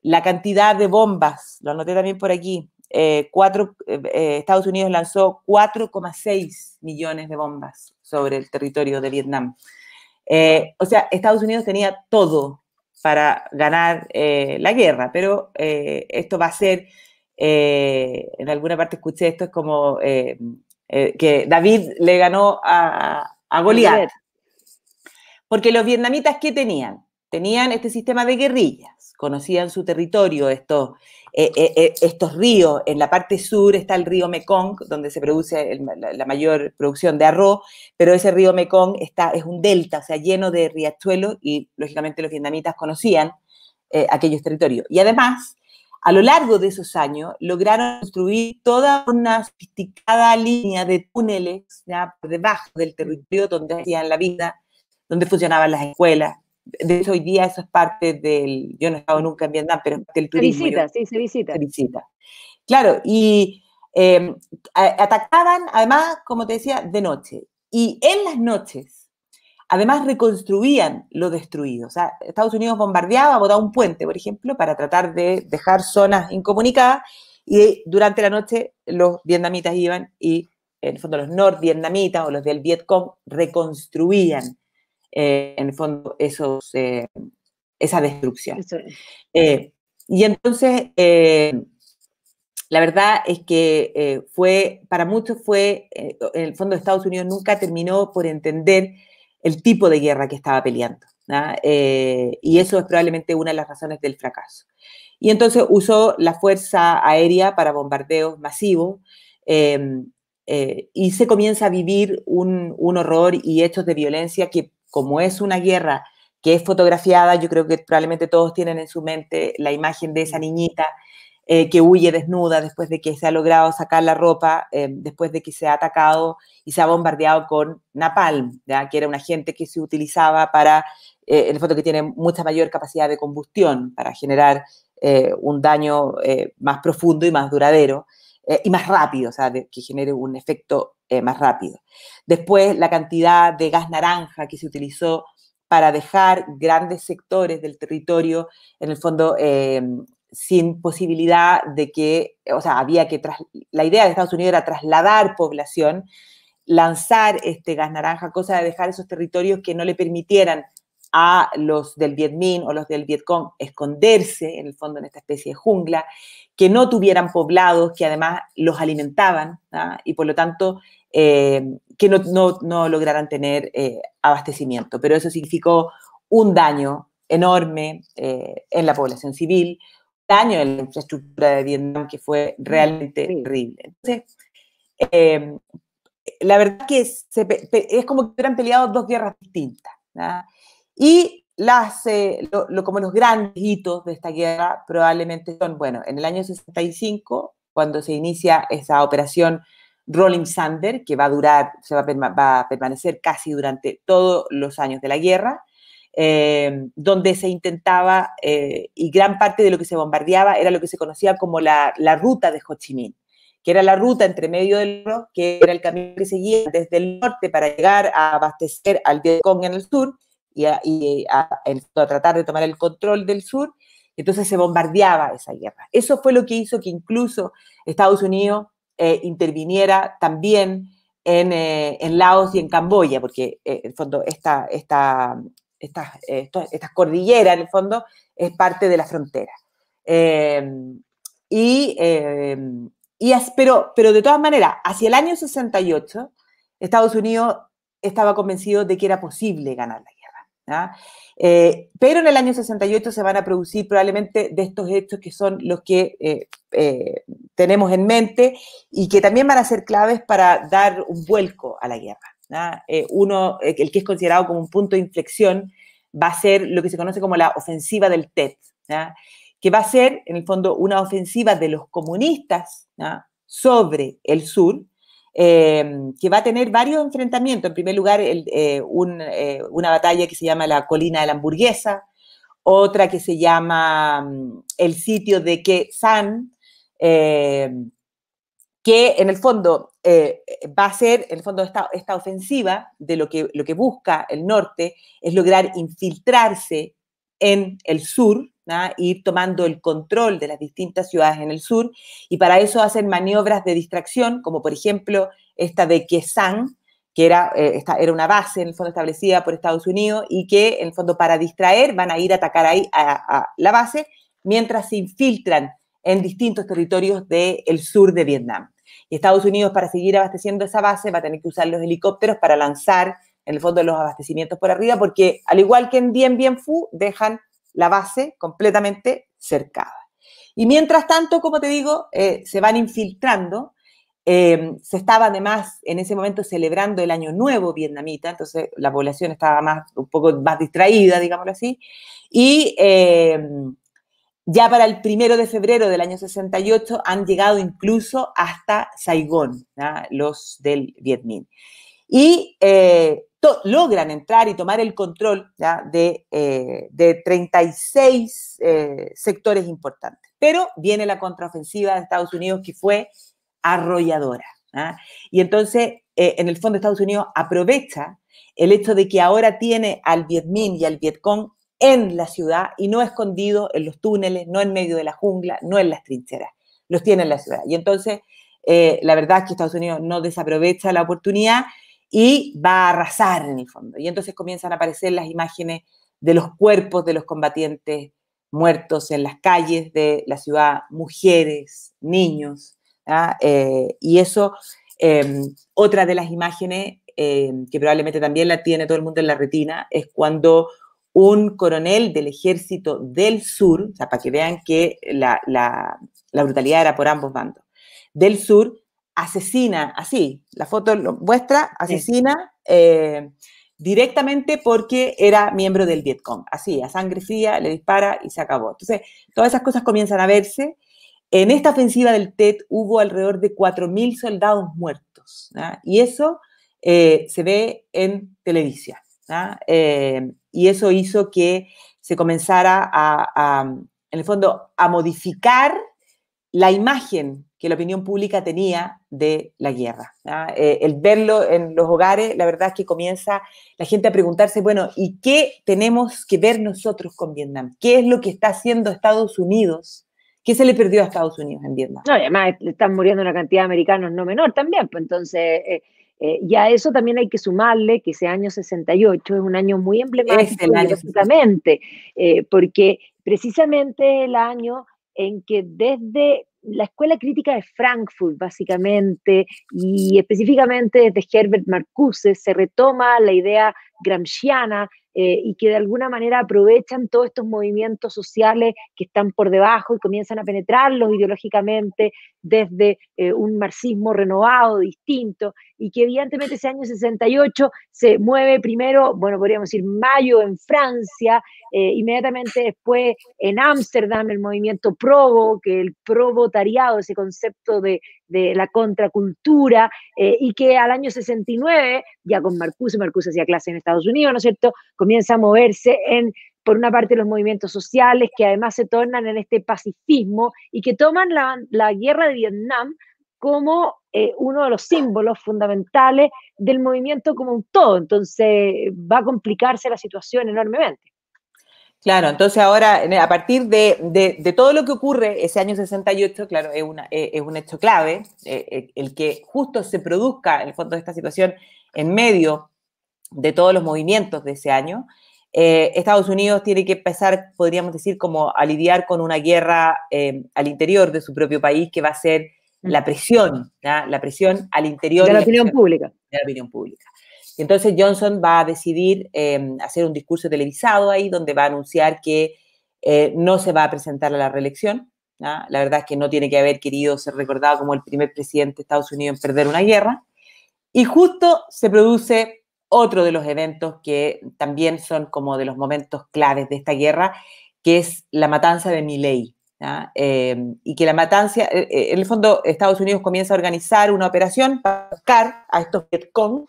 B: la cantidad de bombas, lo anoté también por aquí, eh, cuatro, eh, Estados Unidos lanzó 4,6 millones de bombas sobre el territorio de Vietnam. Eh, o sea, Estados Unidos tenía todo para ganar eh, la guerra, pero eh, esto va a ser, eh, en alguna parte escuché esto, es como que David le ganó a, a Goliat. Porque los vietnamitas, ¿qué tenían? Tenían este sistema de guerrillas, conocían su territorio, esto, eh, eh, eh, estos ríos. En la parte sur está el río Mekong, donde se produce la, mayor producción de arroz, pero ese río Mekong está, es un delta, o sea, lleno de riachuelos y lógicamente los vietnamitas conocían aquellos territorios. Y además, a lo largo de esos años, lograron construir toda una sofisticada línea de túneles ya, debajo del territorio donde hacían la vida, donde funcionaban las escuelas, de hecho, hoy día eso es parte del, yo no he estado nunca en Vietnam, pero es parte del turismo.
A: Se visita, sí, se visita.
B: Se visita. Claro, y em, atacaban, además, como te decía, de noche. Y en las noches además reconstruían lo destruido. O sea, Estados Unidos bombardeaba, botaba un puente, por ejemplo, para tratar de dejar zonas incomunicadas y durante la noche los vietnamitas iban y, en el fondo, los norvietnamitas o los del Vietcong reconstruían, eh, en el fondo, esos, eh, esa destrucción. Eh, y entonces, la verdad es que fue, para muchos fue, en el fondo, Estados Unidos nunca terminó por entender el tipo de guerra que estaba peleando. y eso es probablemente una de las razones del fracaso. Y entonces usó la fuerza aérea para bombardeos masivos eh, y se comienza a vivir un, horror y hechos de violencia que, como es una guerra que es fotografiada, yo creo que probablemente todos tienen en su mente la imagen de esa niñita eh, que huye desnuda después de que se ha logrado sacar la ropa, em, después de que se ha atacado y se ha bombardeado con napalm, ¿ya? que era un agente que se utilizaba para, eh, en el fondo que tiene mucha mayor capacidad de combustión, para generar eh, un daño eh, más profundo y más duradero eh, y más rápido, o sea, que genere un efecto más rápido. Después, la cantidad de gas naranja que se utilizó para dejar grandes sectores del territorio, en el fondo, sin posibilidad de que, o sea, había que, la idea de Estados Unidos era trasladar población, lanzar este gas naranja, cosa de dejar esos territorios que no le permitieran a los del Viet Minh o los del Vietcong esconderse, en el fondo, en esta especie de jungla, que no tuvieran poblados que además los alimentaban ¿ah? y por lo tanto eh, que no, lograran tener eh, abastecimiento. Pero eso significó un daño enorme eh, en la población civil, daño en la infraestructura de Vietnam que fue realmente terrible. Entonces, la verdad que es como que hubieran peleado dos guerras distintas. Y las, eh, como los grandes hitos de esta guerra probablemente son, bueno, en el año 65, cuando se inicia esa operación Rolling Thunder, que va a durar, se va a, permanecer casi durante todos los años de la guerra, eh, donde se intentaba, eh, y gran parte de lo que se bombardeaba era lo que se conocía como la, la, ruta de Ho Chi Minh, que era la ruta entre medio del que era el camino que seguía desde el norte para llegar a abastecer al Vietcong en el sur, y, a, tratar de tomar el control del sur, entonces se bombardeaba esa guerra. Eso fue lo que hizo que incluso Estados Unidos eh, interviniera también en, eh, en, Laos y en Camboya, porque eh, en el fondo esta, esta, esta, estas cordilleras, en el fondo, es parte de la frontera. y, y pero, pero de todas maneras, hacia el año 68, Estados Unidos estaba convencido de que era posible ganar la guerra. Pero en el año 68 se van a producir probablemente de estos hechos que son los que tenemos en mente y que también van a ser claves para dar un vuelco a la guerra. uno, el que es considerado como un punto de inflexión, va a ser lo que se conoce como la ofensiva del TET, que va a ser, en el fondo, una ofensiva de los comunistas sobre el sur, Em, que va a tener varios enfrentamientos. En primer lugar, eh, eh, una batalla que se llama la Colina de la Hamburguesa, otra que se llama mm, el sitio de Que San, em, que en el fondo eh, va a ser, en el fondo, esta, esta ofensiva de lo que, lo que busca el norte es lograr infiltrarse en el sur, ir tomando el control de las distintas ciudades en el sur, y para eso hacen maniobras de distracción, como por ejemplo esta de Quesan, que era, eh, esta, era una base en el fondo establecida por Estados Unidos y que en el fondo para distraer van a ir a atacar ahí a, la base mientras se infiltran en distintos territorios del sur de Vietnam. Y Estados Unidos para seguir abasteciendo esa base va a tener que usar los helicópteros para lanzar en el fondo los abastecimientos por arriba, porque al igual que en Dien Bien Phu, dejan la base completamente cercada. Y mientras tanto, como te digo, eh, se van infiltrando. Eh, se estaba además en ese momento celebrando el Año Nuevo vietnamita, entonces la población estaba más, un poco más distraída, digámoslo así. Y eh, ya para el primero de febrero del año 68 han llegado incluso hasta Saigón, los del Viet Minh. Y logran entrar y tomar el control De, 36 eh, eh, sectores importantes. Pero viene la contraofensiva de Estados Unidos que fue arrolladora. Y entonces eh, en el fondo Estados Unidos aprovecha el hecho de que ahora tiene al Viet Minh y al Vietcong en la ciudad y no escondido en los túneles, no en medio de la jungla, no en las trincheras, los tiene en la ciudad. Y entonces, eh, la verdad es que Estados Unidos no desaprovecha la oportunidad y va a arrasar en el fondo. Y entonces comienzan a aparecer las imágenes de los cuerpos de los combatientes muertos en las calles de la ciudad, mujeres, niños. Eh, y eso, em, otra de las imágenes em, que probablemente también la tiene todo el mundo en la retina, es cuando un coronel del ejército del sur, o sea, para que vean que la, brutalidad era por ambos bandos, del sur, asesina, así, la foto muestra, asesina eh, directamente porque era miembro del Vietcong, así, a sangre fría, le dispara y se acabó. Entonces, todas esas cosas comienzan a verse. En esta ofensiva del TET hubo alrededor de 4.000 soldados muertos, y eso eh, se ve en televisión. Eh, y eso hizo que se comenzara a, en el fondo, a modificar la imagen que la opinión pública tenía de la guerra. Eh, el verlo en los hogares, la verdad es que comienza la gente a preguntarse, bueno, ¿y qué tenemos que ver nosotros con Vietnam? ¿Qué es lo que está haciendo Estados Unidos? ¿Qué se le perdió a Estados Unidos en Vietnam?
A: No, además están muriendo una cantidad de americanos no menor también, pues entonces... Eh, eh, y a eso también hay que sumarle que ese año 68 es un año muy emblemático, básicamente, porque precisamente es el año en que desde la Escuela Crítica de Frankfurt, básicamente, y específicamente desde Herbert Marcuse, se retoma la idea gramsciana eh, y que de alguna manera aprovechan todos estos movimientos sociales que están por debajo y comienzan a penetrarlos ideológicamente desde eh, un marxismo renovado, distinto, y que evidentemente ese año 68 se mueve primero, bueno, podríamos decir mayo en Francia, eh, inmediatamente después en Ámsterdam el movimiento probo, que el probotariado, ese concepto de, de la contracultura, y que al año 69, ya con Marcuse, Marcuse hacía clase en Estados Unidos, ¿no es cierto?, comienza a moverse en, por una parte, los movimientos sociales, que además se tornan en este pacifismo y que toman la, guerra de Vietnam como eh, uno de los símbolos fundamentales del movimiento como un todo. Entonces va a complicarse la situación enormemente.
B: Claro, entonces ahora, a partir de, todo lo que ocurre ese año 68, claro, es, una, es un hecho clave, eh, el que justo se produzca, en el fondo, de esta situación en medio de todos los movimientos de ese año. Eh, Estados Unidos tiene que empezar, podríamos decir, como a lidiar con una guerra eh, al interior de su propio país que va a ser la mm. presión, la presión al interior
A: de la, opinión pública.
B: De la opinión pública. Entonces Johnson va a decidir em, hacer un discurso televisado ahí donde va a anunciar que eh, no se va a presentar a la reelección. La verdad es que no tiene que haber querido ser recordado como el primer presidente de Estados Unidos en perder una guerra. Y justo se produce otro de los eventos que también son como de los momentos claves de esta guerra, que es la matanza de Milley. Eh, y que la matanza, eh, eh, en el fondo, Estados Unidos comienza a organizar una operación para buscar a estos Vietcong,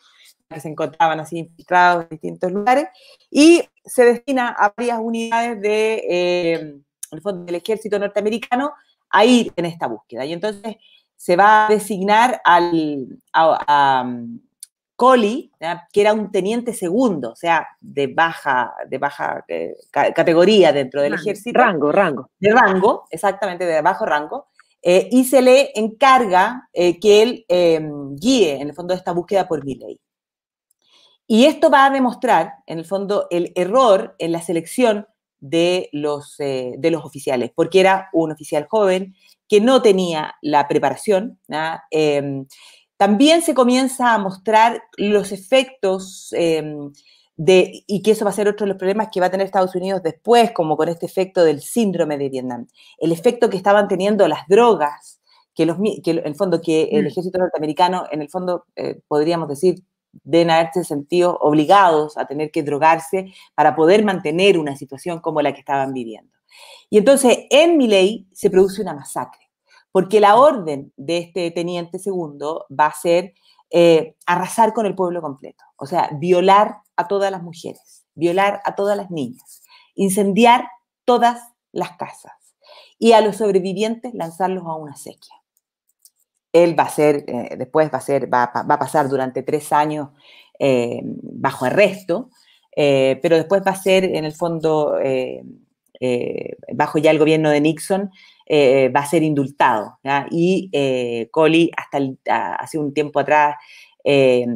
B: que se encontraban así infiltrados en distintos lugares, y se destina a varias unidades de, el fondo, del ejército norteamericano a ir en esta búsqueda. Y entonces se va a designar al, Coli, que era un teniente segundo, o sea, de baja, de baja eh, categoría dentro del ejército.
A: Rango, rango.
B: De rango, exactamente, de bajo rango. Eh, y se le encarga eh, que él em, guíe, en el fondo, esta búsqueda por Milley. Y esto va a demostrar, en el fondo, el error en la selección de los, de los oficiales, porque era un oficial joven que no tenía la preparación, eh, también se comienza a mostrar los efectos em, de, y que eso va a ser otro de los problemas que va a tener Estados Unidos después, como con este efecto del síndrome de Vietnam. El efecto que estaban teniendo las drogas, que, los, que en el fondo que el mm. ejército norteamericano, en el fondo, eh, podríamos decir, deben haberse sentido obligados a tener que drogarse para poder mantener una situación como la que estaban viviendo. Y entonces en Miley se produce una masacre porque la orden de este teniente segundo va a ser eh, arrasar con el pueblo completo, o sea, violar a todas las mujeres, violar a todas las niñas, incendiar todas las casas y a los sobrevivientes lanzarlos a una sequía. él va a ser, eh, después va a ser, va, va, a pasar durante tres años eh, bajo arresto, eh, pero después va a ser, en el fondo, bajo ya el gobierno de Nixon, va a ser indultado. Y Coley, hasta hace un tiempo atrás,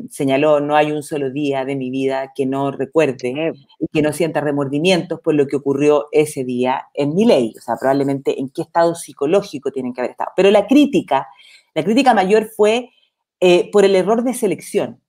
B: señaló, no hay un solo día de mi vida que no recuerde y que no sienta remordimientos por lo que ocurrió ese día en mi ley, o sea, probablemente en qué estado psicológico tienen que haber estado. Pero la crítica la crítica mayor fue eh, por el error de selección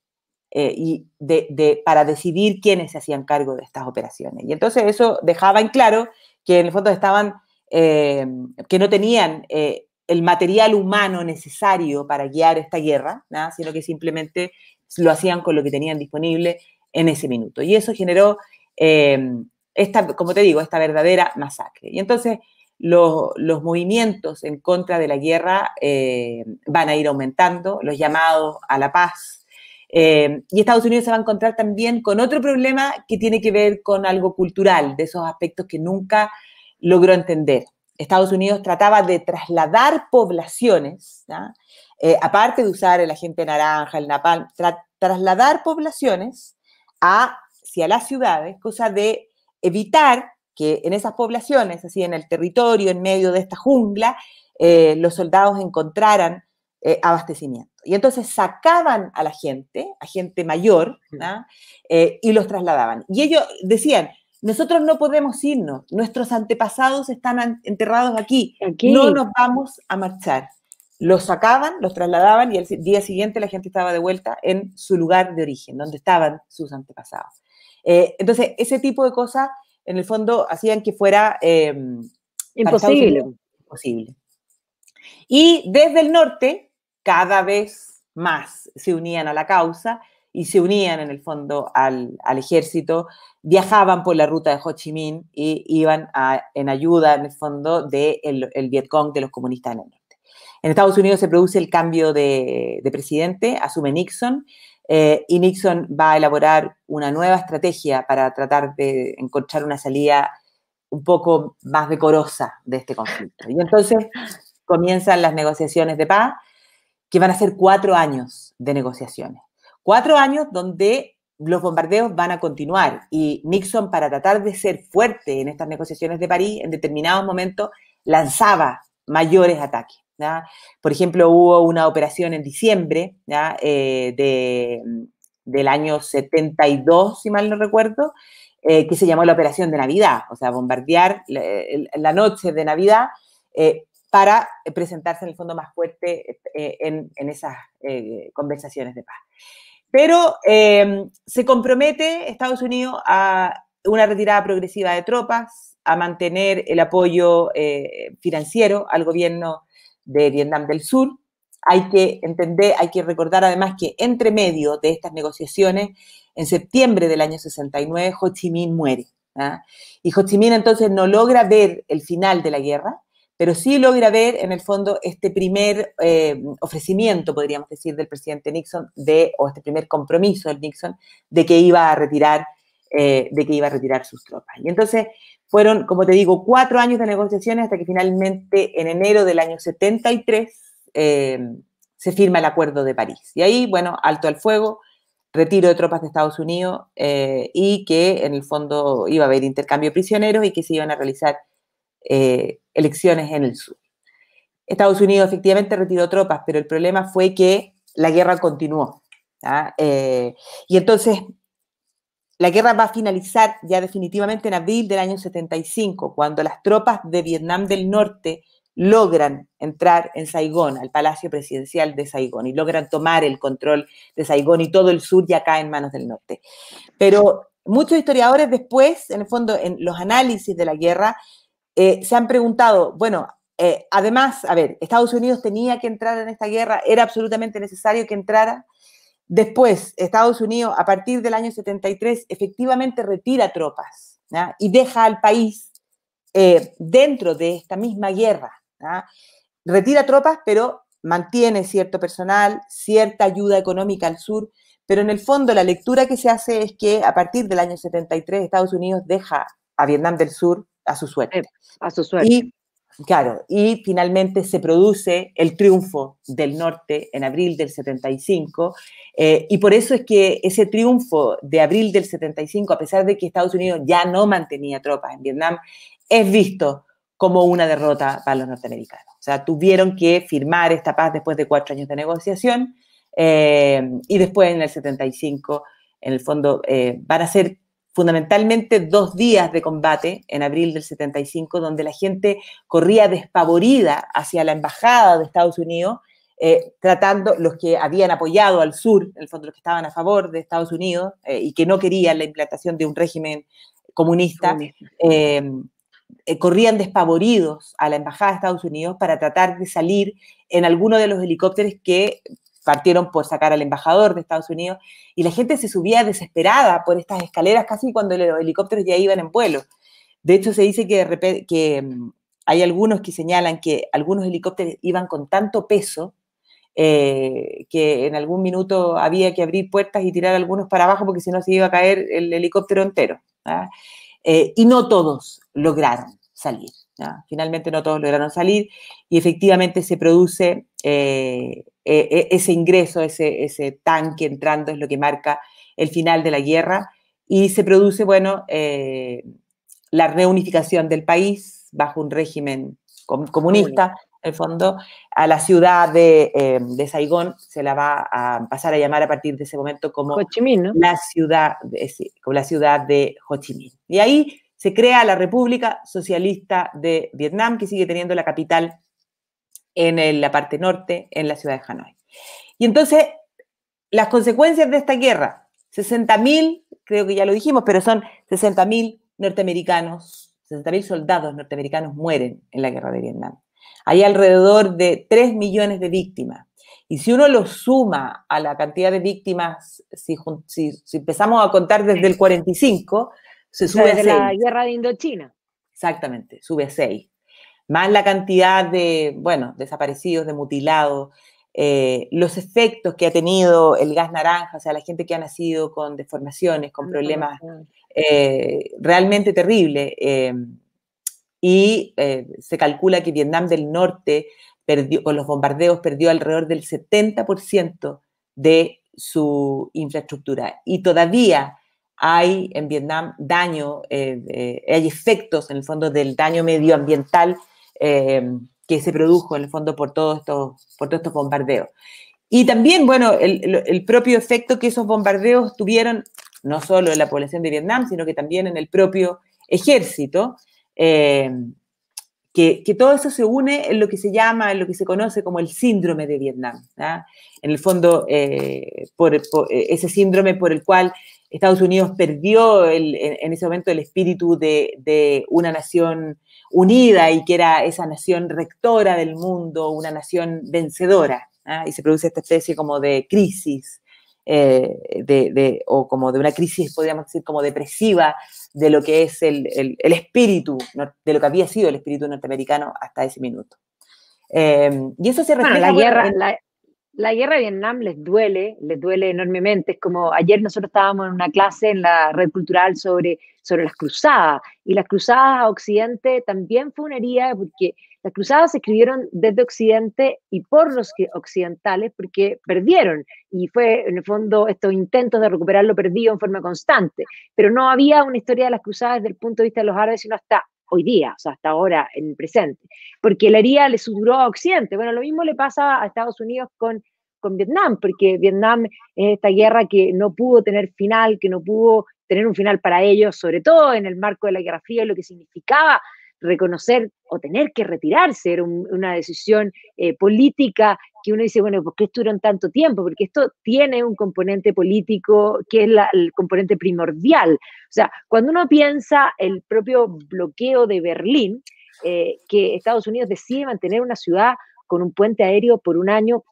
B: eh, y de, para decidir quiénes se hacían cargo de estas operaciones. Y entonces eso dejaba en claro que en el fondo estaban, eh, que no tenían el material humano necesario para guiar esta guerra, sino que simplemente lo hacían con lo que tenían disponible en ese minuto. Y eso generó, esta, como te digo, esta verdadera masacre. Y entonces los, movimientos en contra de la guerra eh, van a ir aumentando, los llamados a la paz. Eh, y Estados Unidos se va a encontrar también con otro problema que tiene que ver con algo cultural, de esos aspectos que nunca logró entender. Estados Unidos trataba de trasladar poblaciones, eh, aparte de usar el agente naranja, el napalm, trasladar poblaciones hacia las ciudades, cosa de evitar que en esas poblaciones, así en el territorio, en medio de esta jungla, eh, los soldados encontraran eh, abastecimiento. Y entonces sacaban a la gente, a gente mayor, eh, y los trasladaban. Y ellos decían, nosotros no podemos irnos, nuestros antepasados están enterrados aquí, aquí, no nos vamos a marchar. Los sacaban, los trasladaban y el día siguiente la gente estaba de vuelta en su lugar de origen, donde estaban sus antepasados. entonces, ese tipo de cosas en el fondo hacían que fuera
A: em, imposible.
B: imposible. Y desde el norte, cada vez más se unían a la causa y se unían en el fondo al, ejército, viajaban por la ruta de Ho Chi Minh y iban en ayuda en el fondo del de el Vietcong de los comunistas en el norte. En Estados Unidos se produce el cambio de, de presidente, asume Nixon, eh, y Nixon va a elaborar una nueva estrategia para tratar de encontrar una salida un poco más decorosa de este conflicto. Y entonces comienzan las negociaciones de paz, que van a ser cuatro años de negociaciones. Cuatro años donde los bombardeos van a continuar y Nixon, para tratar de ser fuerte en estas negociaciones de París, en determinados momentos lanzaba mayores ataques. Por ejemplo, hubo una operación en diciembre eh, de, del año 72, si mal no recuerdo, eh, que se llamó la Operación de Navidad, o sea, bombardear la, noche de Navidad eh, para presentarse en el fondo más fuerte en, en, esas conversaciones de paz. Pero se compromete Estados Unidos a una retirada progresiva de tropas, a mantener el apoyo financiero al gobierno de Vietnam del Sur. Hay que entender, hay que recordar además que entre medio de estas negociaciones, en septiembre del año 69, Ho Chi Minh muere. ¿ah? Y Ho Chi Minh entonces no logra ver el final de la guerra, pero sí logra ver en el fondo este primer eh, ofrecimiento, podríamos decir, del presidente Nixon, de, o este primer compromiso del Nixon, de que iba a retirar, eh, de que iba a retirar sus tropas. Y entonces fueron, como te digo, cuatro años de negociaciones hasta que finalmente en enero del año 73 eh, se firma el Acuerdo de París. Y ahí, bueno, alto al fuego, retiro de tropas de Estados Unidos y que en el fondo iba a haber intercambio de prisioneros y que se iban a realizar eh, elecciones en el sur. Estados Unidos efectivamente retiró tropas, pero el problema fue que la guerra continuó. y entonces la guerra va a finalizar ya definitivamente en abril del año 75, cuando las tropas de Vietnam del Norte logran entrar en Saigón, al Palacio Presidencial de Saigón, y logran tomar el control de Saigón y todo el sur ya cae en manos del norte. Pero muchos historiadores después, en el fondo, en los análisis de la guerra, eh, se han preguntado, bueno, eh, además, a ver, Estados Unidos tenía que entrar en esta guerra, era absolutamente necesario que entrara. Después, Estados Unidos, a partir del año 73, efectivamente retira tropas y deja al país eh, dentro de esta misma guerra. Retira tropas, pero mantiene cierto personal, cierta ayuda económica al sur, pero en el fondo la lectura que se hace es que a partir del año 73 Estados Unidos deja a Vietnam del Sur a su suerte.
A: A su suerte.
B: Claro, y finalmente se produce el triunfo del norte en abril del 75, eh, y por eso es que ese triunfo de abril del 75, a pesar de que Estados Unidos ya no mantenía tropas en Vietnam, es visto como una derrota para los norteamericanos. O sea, tuvieron que firmar esta paz después de cuatro años de negociación, eh, y después en el 75, en el fondo, eh, van a ser fundamentalmente dos días de combate en abril del 75, donde la gente corría despavorida hacia la embajada de Estados Unidos, eh, tratando los que habían apoyado al sur, en el fondo los que estaban a favor de Estados Unidos eh, y que no querían la implantación de un régimen comunista, eh, corrían despavoridos a la embajada de Estados Unidos para tratar de salir en alguno de los helicópteros que partieron por sacar al embajador de Estados Unidos y la gente se subía desesperada por estas escaleras casi cuando los helicópteros ya iban en vuelo. De hecho, se dice que, mm, hay algunos que señalan que algunos helicópteros iban con tanto peso eh, que en algún minuto había que abrir puertas y tirar algunos para abajo porque si no se iba a caer el helicóptero entero. ¿ah? Eh, y no todos lograron salir. Finalmente no todos lograron salir y efectivamente se produce eh, e, e, ese ingreso, ese, ese, tanque entrando es lo que marca el final de la guerra. Y se produce, bueno, eh, la reunificación del país bajo un régimen comunista, en el fondo, a la ciudad de, eh, de, Saigón se la va a pasar a llamar a partir de ese momento como la, ciudad como la ciudad de Ho Chi Minh. Y ahí se crea la República Socialista de Vietnam, que sigue teniendo la capital en la parte norte, en la ciudad de Hanoi. Y entonces, las consecuencias de esta guerra, 60.000, creo que ya lo dijimos, pero son 60.000 norteamericanos, 60.000 soldados norteamericanos mueren en la guerra de Vietnam. Hay alrededor de 3 millones de víctimas. Y si uno lo suma a la cantidad de víctimas, si, empezamos a contar desde el 45, se sube a 6.
A: la guerra de Indochina.
B: Exactamente, sube a 6 más la cantidad de, bueno, desaparecidos, de mutilados, eh, los efectos que ha tenido el gas naranja, o sea, la gente que ha nacido con deformaciones, con problemas eh, realmente terribles. Eh, y se calcula que Vietnam del Norte, perdió, con los bombardeos, perdió alrededor del 70% de su infraestructura. Y todavía hay en Vietnam daño, hay efectos en el fondo del daño medioambiental eh, que se produjo en el fondo por, todos estos, por todos estos bombardeos. Y también, bueno, el, propio efecto que esos bombardeos tuvieron, no solo en la población de Vietnam, sino que también en el propio ejército, eh, que, todo eso se une en lo que se llama, en lo que se conoce como el síndrome de Vietnam. En el fondo, eh, por, ese síndrome por el cual Estados Unidos perdió en, ese momento el espíritu de, de una nación unida y que era esa nación rectora del mundo, una nación vencedora. ¿ah? Y se produce esta especie como de crisis, eh, de, o como de una crisis, podríamos decir, como depresiva de lo que es el, espíritu, de lo que había sido el espíritu norteamericano hasta ese minuto. Eh, y eso se refleja...
A: la guerra, la guerra de Vietnam les duele, les duele enormemente. Es como ayer nosotros estábamos en una clase en la red cultural sobre, sobre las cruzadas y las cruzadas a Occidente también fue una herida porque las cruzadas se escribieron desde Occidente y por los occidentales porque perdieron y fue en el fondo estos intentos de recuperar lo perdido en forma constante. Pero no había una historia de las cruzadas desde el punto de vista de los árabes sino hasta hoy día, o sea, hasta ahora, en el presente, porque la herida le suturó a Occidente. Bueno, lo mismo le pasa a Estados Unidos con, con Vietnam, porque Vietnam es esta guerra que no pudo tener final, que no pudo tener un final para ellos, sobre todo en el marco de la Guerra Fría, lo que significaba reconocer o tener que retirarse, era una decisión eh, política que uno dice, bueno, ¿por qué estuvieron tanto tiempo? Porque esto tiene un componente político que es el componente primordial. O sea, cuando uno piensa el propio bloqueo de Berlín, eh, que Estados Unidos decide mantener una ciudad con un puente aéreo por un año.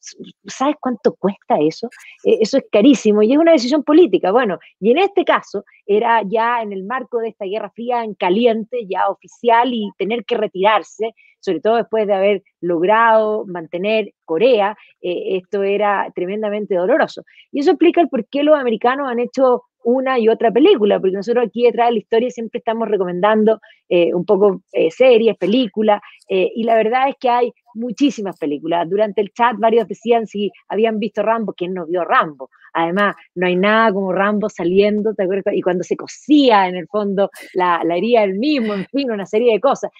A: ¿Sabes cuánto cuesta eso? Eh, eso es carísimo y es una decisión política. Bueno, y en este caso era ya en el marco de esta Guerra Fría en caliente, ya oficial y tener que retirarse, sobre todo después de haber logrado mantener Corea, eh, esto era tremendamente doloroso. Y eso explica el por qué los americanos han hecho una y otra película, porque nosotros aquí detrás de la historia siempre estamos recomendando eh, un poco eh, series, películas, eh, y la verdad es que hay muchísimas películas. Durante el chat varios decían si habían visto Rambo, ¿quién no vio Rambo? Además, no hay nada como Rambo saliendo, ¿te acuerdas? Y cuando se cosía en el fondo la, la herida del mismo, en fin, una serie de cosas.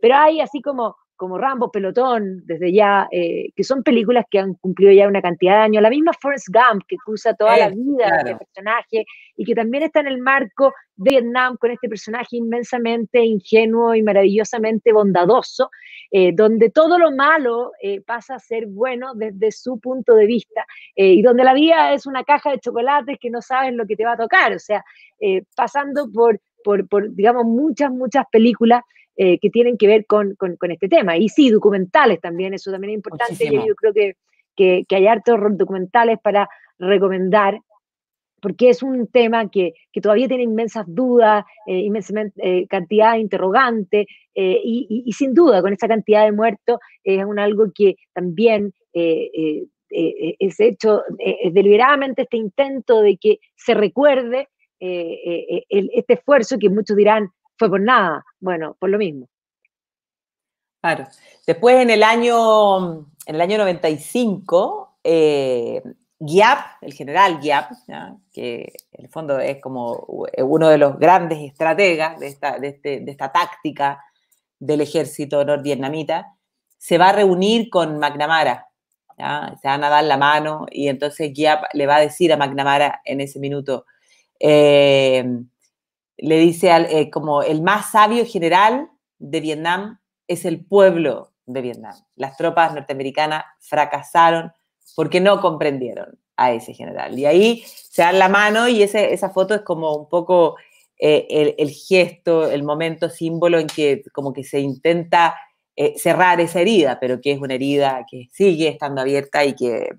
A: pero hay así como como Rambo, Pelotón, desde ya, eh, que son películas que han cumplido ya una cantidad de años. La misma Forrest Gump, que cruza toda la vida del personaje y que también está en el marco de Vietnam con este personaje inmensamente ingenuo y maravillosamente bondadoso, eh, donde todo lo malo eh, pasa a ser bueno desde su punto de vista y donde la vida es una caja de chocolates que no sabes lo que te va a tocar. O sea, pasando por, por, por, digamos, muchas, muchas películas eh, que tienen que ver con, este tema. Y sí, documentales también, eso también es importante. Yo, creo que, que, hay hartos documentales para recomendar, porque es un tema que, todavía tiene inmensas dudas, eh, inmensa eh, cantidad de interrogantes, y, sin duda, con esa cantidad de muertos, es un algo que también es hecho deliberadamente este intento de que se recuerde este esfuerzo que muchos dirán fue por nada. Bueno, por lo mismo.
B: Claro. Después, en el año, en el año 95, eh, Giap, el general Giap, que en el fondo es como uno de los grandes estrategas de esta, este, de esta táctica del ejército norvietnamita, se va a reunir con McNamara. Se van a dar la mano y entonces Giap le va a decir a McNamara en ese minuto, eh, le dice al, eh, como el más sabio general de Vietnam es el pueblo de Vietnam. Las tropas norteamericanas fracasaron porque no comprendieron a ese general. Y ahí se dan la mano y ese, esa foto es como un poco eh, el, gesto, el momento símbolo en que como que se intenta eh, cerrar esa herida, pero que es una herida que sigue estando abierta y que...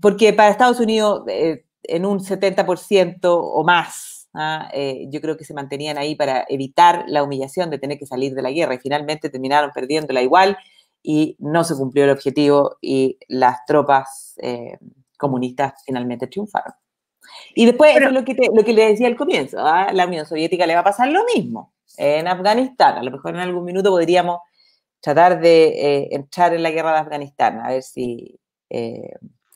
B: porque para Estados Unidos en un 70% o más. ¿ah? Eh, yo creo que se mantenían ahí para evitar la humillación de tener que salir de la guerra y finalmente terminaron perdiéndola igual y no se cumplió el objetivo y las tropas eh, comunistas finalmente triunfaron. Y después, eso es lo que, lo que le decía al comienzo, ¿ah? la Unión Soviética le va a pasar lo mismo en Afganistán. A lo mejor en algún minuto podríamos tratar de eh, entrar en la guerra de Afganistán, a ver si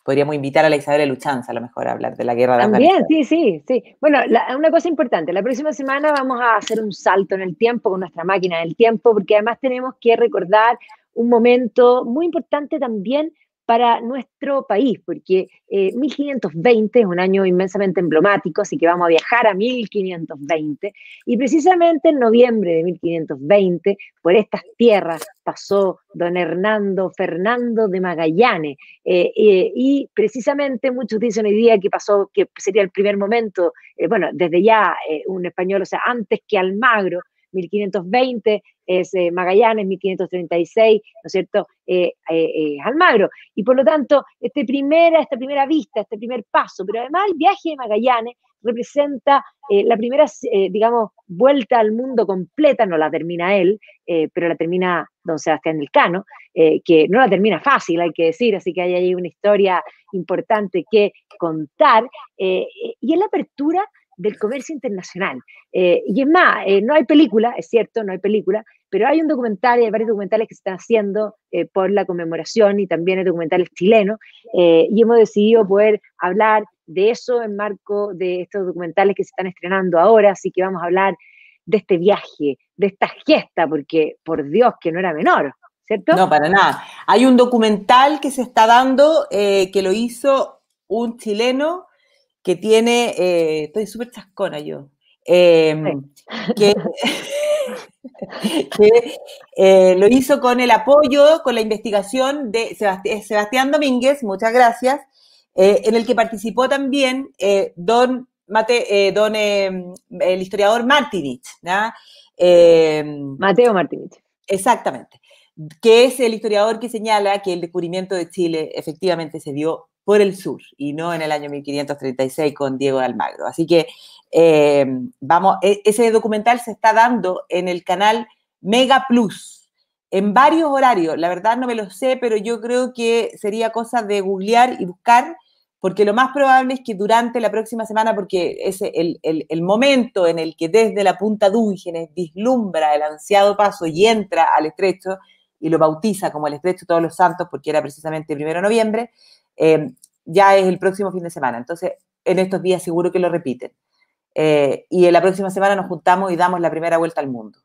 B: podríamos invitar a la Isabel Luchanza a lo mejor a hablar de la guerra de
A: También, sí, sí, sí. Bueno, una cosa importante, la próxima semana vamos a hacer un salto en el tiempo con nuestra máquina del tiempo, porque además tenemos que recordar un momento muy importante también para nuestro país, porque 1520 eh, es un año inmensamente emblemático, así que vamos a viajar a 1520, y precisamente en noviembre de 1520, por estas tierras pasó don Hernando Fernando de Magallanes, eh, eh, y precisamente muchos dicen hoy día que pasó, que sería el primer momento, bueno, desde ya un español, o sea, antes que Almagro, 1520 es eh, Magallanes, 1536, ¿no es cierto?, eh, eh, Almagro. Y por lo tanto, este primera, esta primera vista, este primer paso, pero además el viaje de Magallanes representa la primera, digamos, vuelta al mundo completa, no la termina él, pero la termina don Sebastián Elcano, que no la termina fácil, hay que decir, así que hay ahí una historia importante que contar, y en la apertura del comercio internacional. Eh, y es más, eh, no hay película, es cierto, no hay película, pero hay un documental hay varios documentales que se están haciendo eh, por la conmemoración y también hay documentales chilenos y hemos decidido poder hablar de eso en marco de estos documentales que se están estrenando ahora, así que vamos a hablar de este viaje, de esta gesta, porque por Dios que no era menor, ¿cierto?
B: No, para nada. Hay un documental que se está dando que lo hizo un chileno que tiene, eh, estoy súper chascona yo, em, [laughs] que, eh, lo hizo con el apoyo, con la investigación de Sebastián, Domínguez, muchas gracias, eh, en el que participó también don, Mate, don em, el historiador Martinich.
A: Em, Mateo Martinich.
B: Exactamente que es el historiador que señala que el descubrimiento de Chile efectivamente se dio por el sur y no en el año 1536 con Diego de Almagro. Así que eh, vamos, e, ese documental se está dando en el canal Mega Plus en varios horarios. La verdad no me lo sé, pero yo creo que sería cosa de googlear y buscar porque lo más probable es que durante la próxima semana, porque es el, momento en el que desde la punta Dúngenes vislumbra el ansiado paso y entra al estrecho y lo bautiza como el estrecho de todos los santos, porque era precisamente el primero de noviembre, eh, ya es el próximo fin de semana. Entonces, en estos días seguro que lo repiten. Eh, y en la próxima semana nos juntamos y damos la primera vuelta al mundo.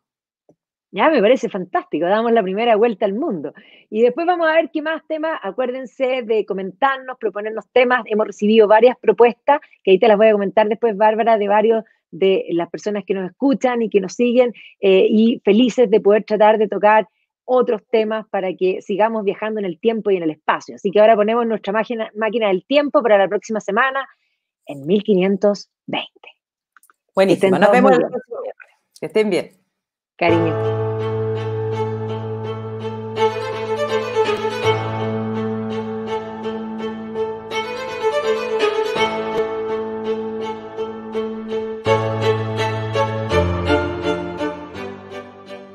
A: Ya me parece fantástico, damos la primera vuelta al mundo. Y después vamos a ver qué más temas. Acuérdense de comentarnos, proponernos temas. Hemos recibido varias propuestas, que ahí te las voy a comentar después, Bárbara, de varios de las personas que nos escuchan y que nos siguen, eh, y felices de poder tratar de tocar otros temas para que sigamos viajando en el tiempo y en el espacio. Así que ahora ponemos nuestra máquina, máquina del tiempo para la próxima semana en 1520.
B: Buenísimo, nos vemos el próximo Que estén bien.
A: Cariño.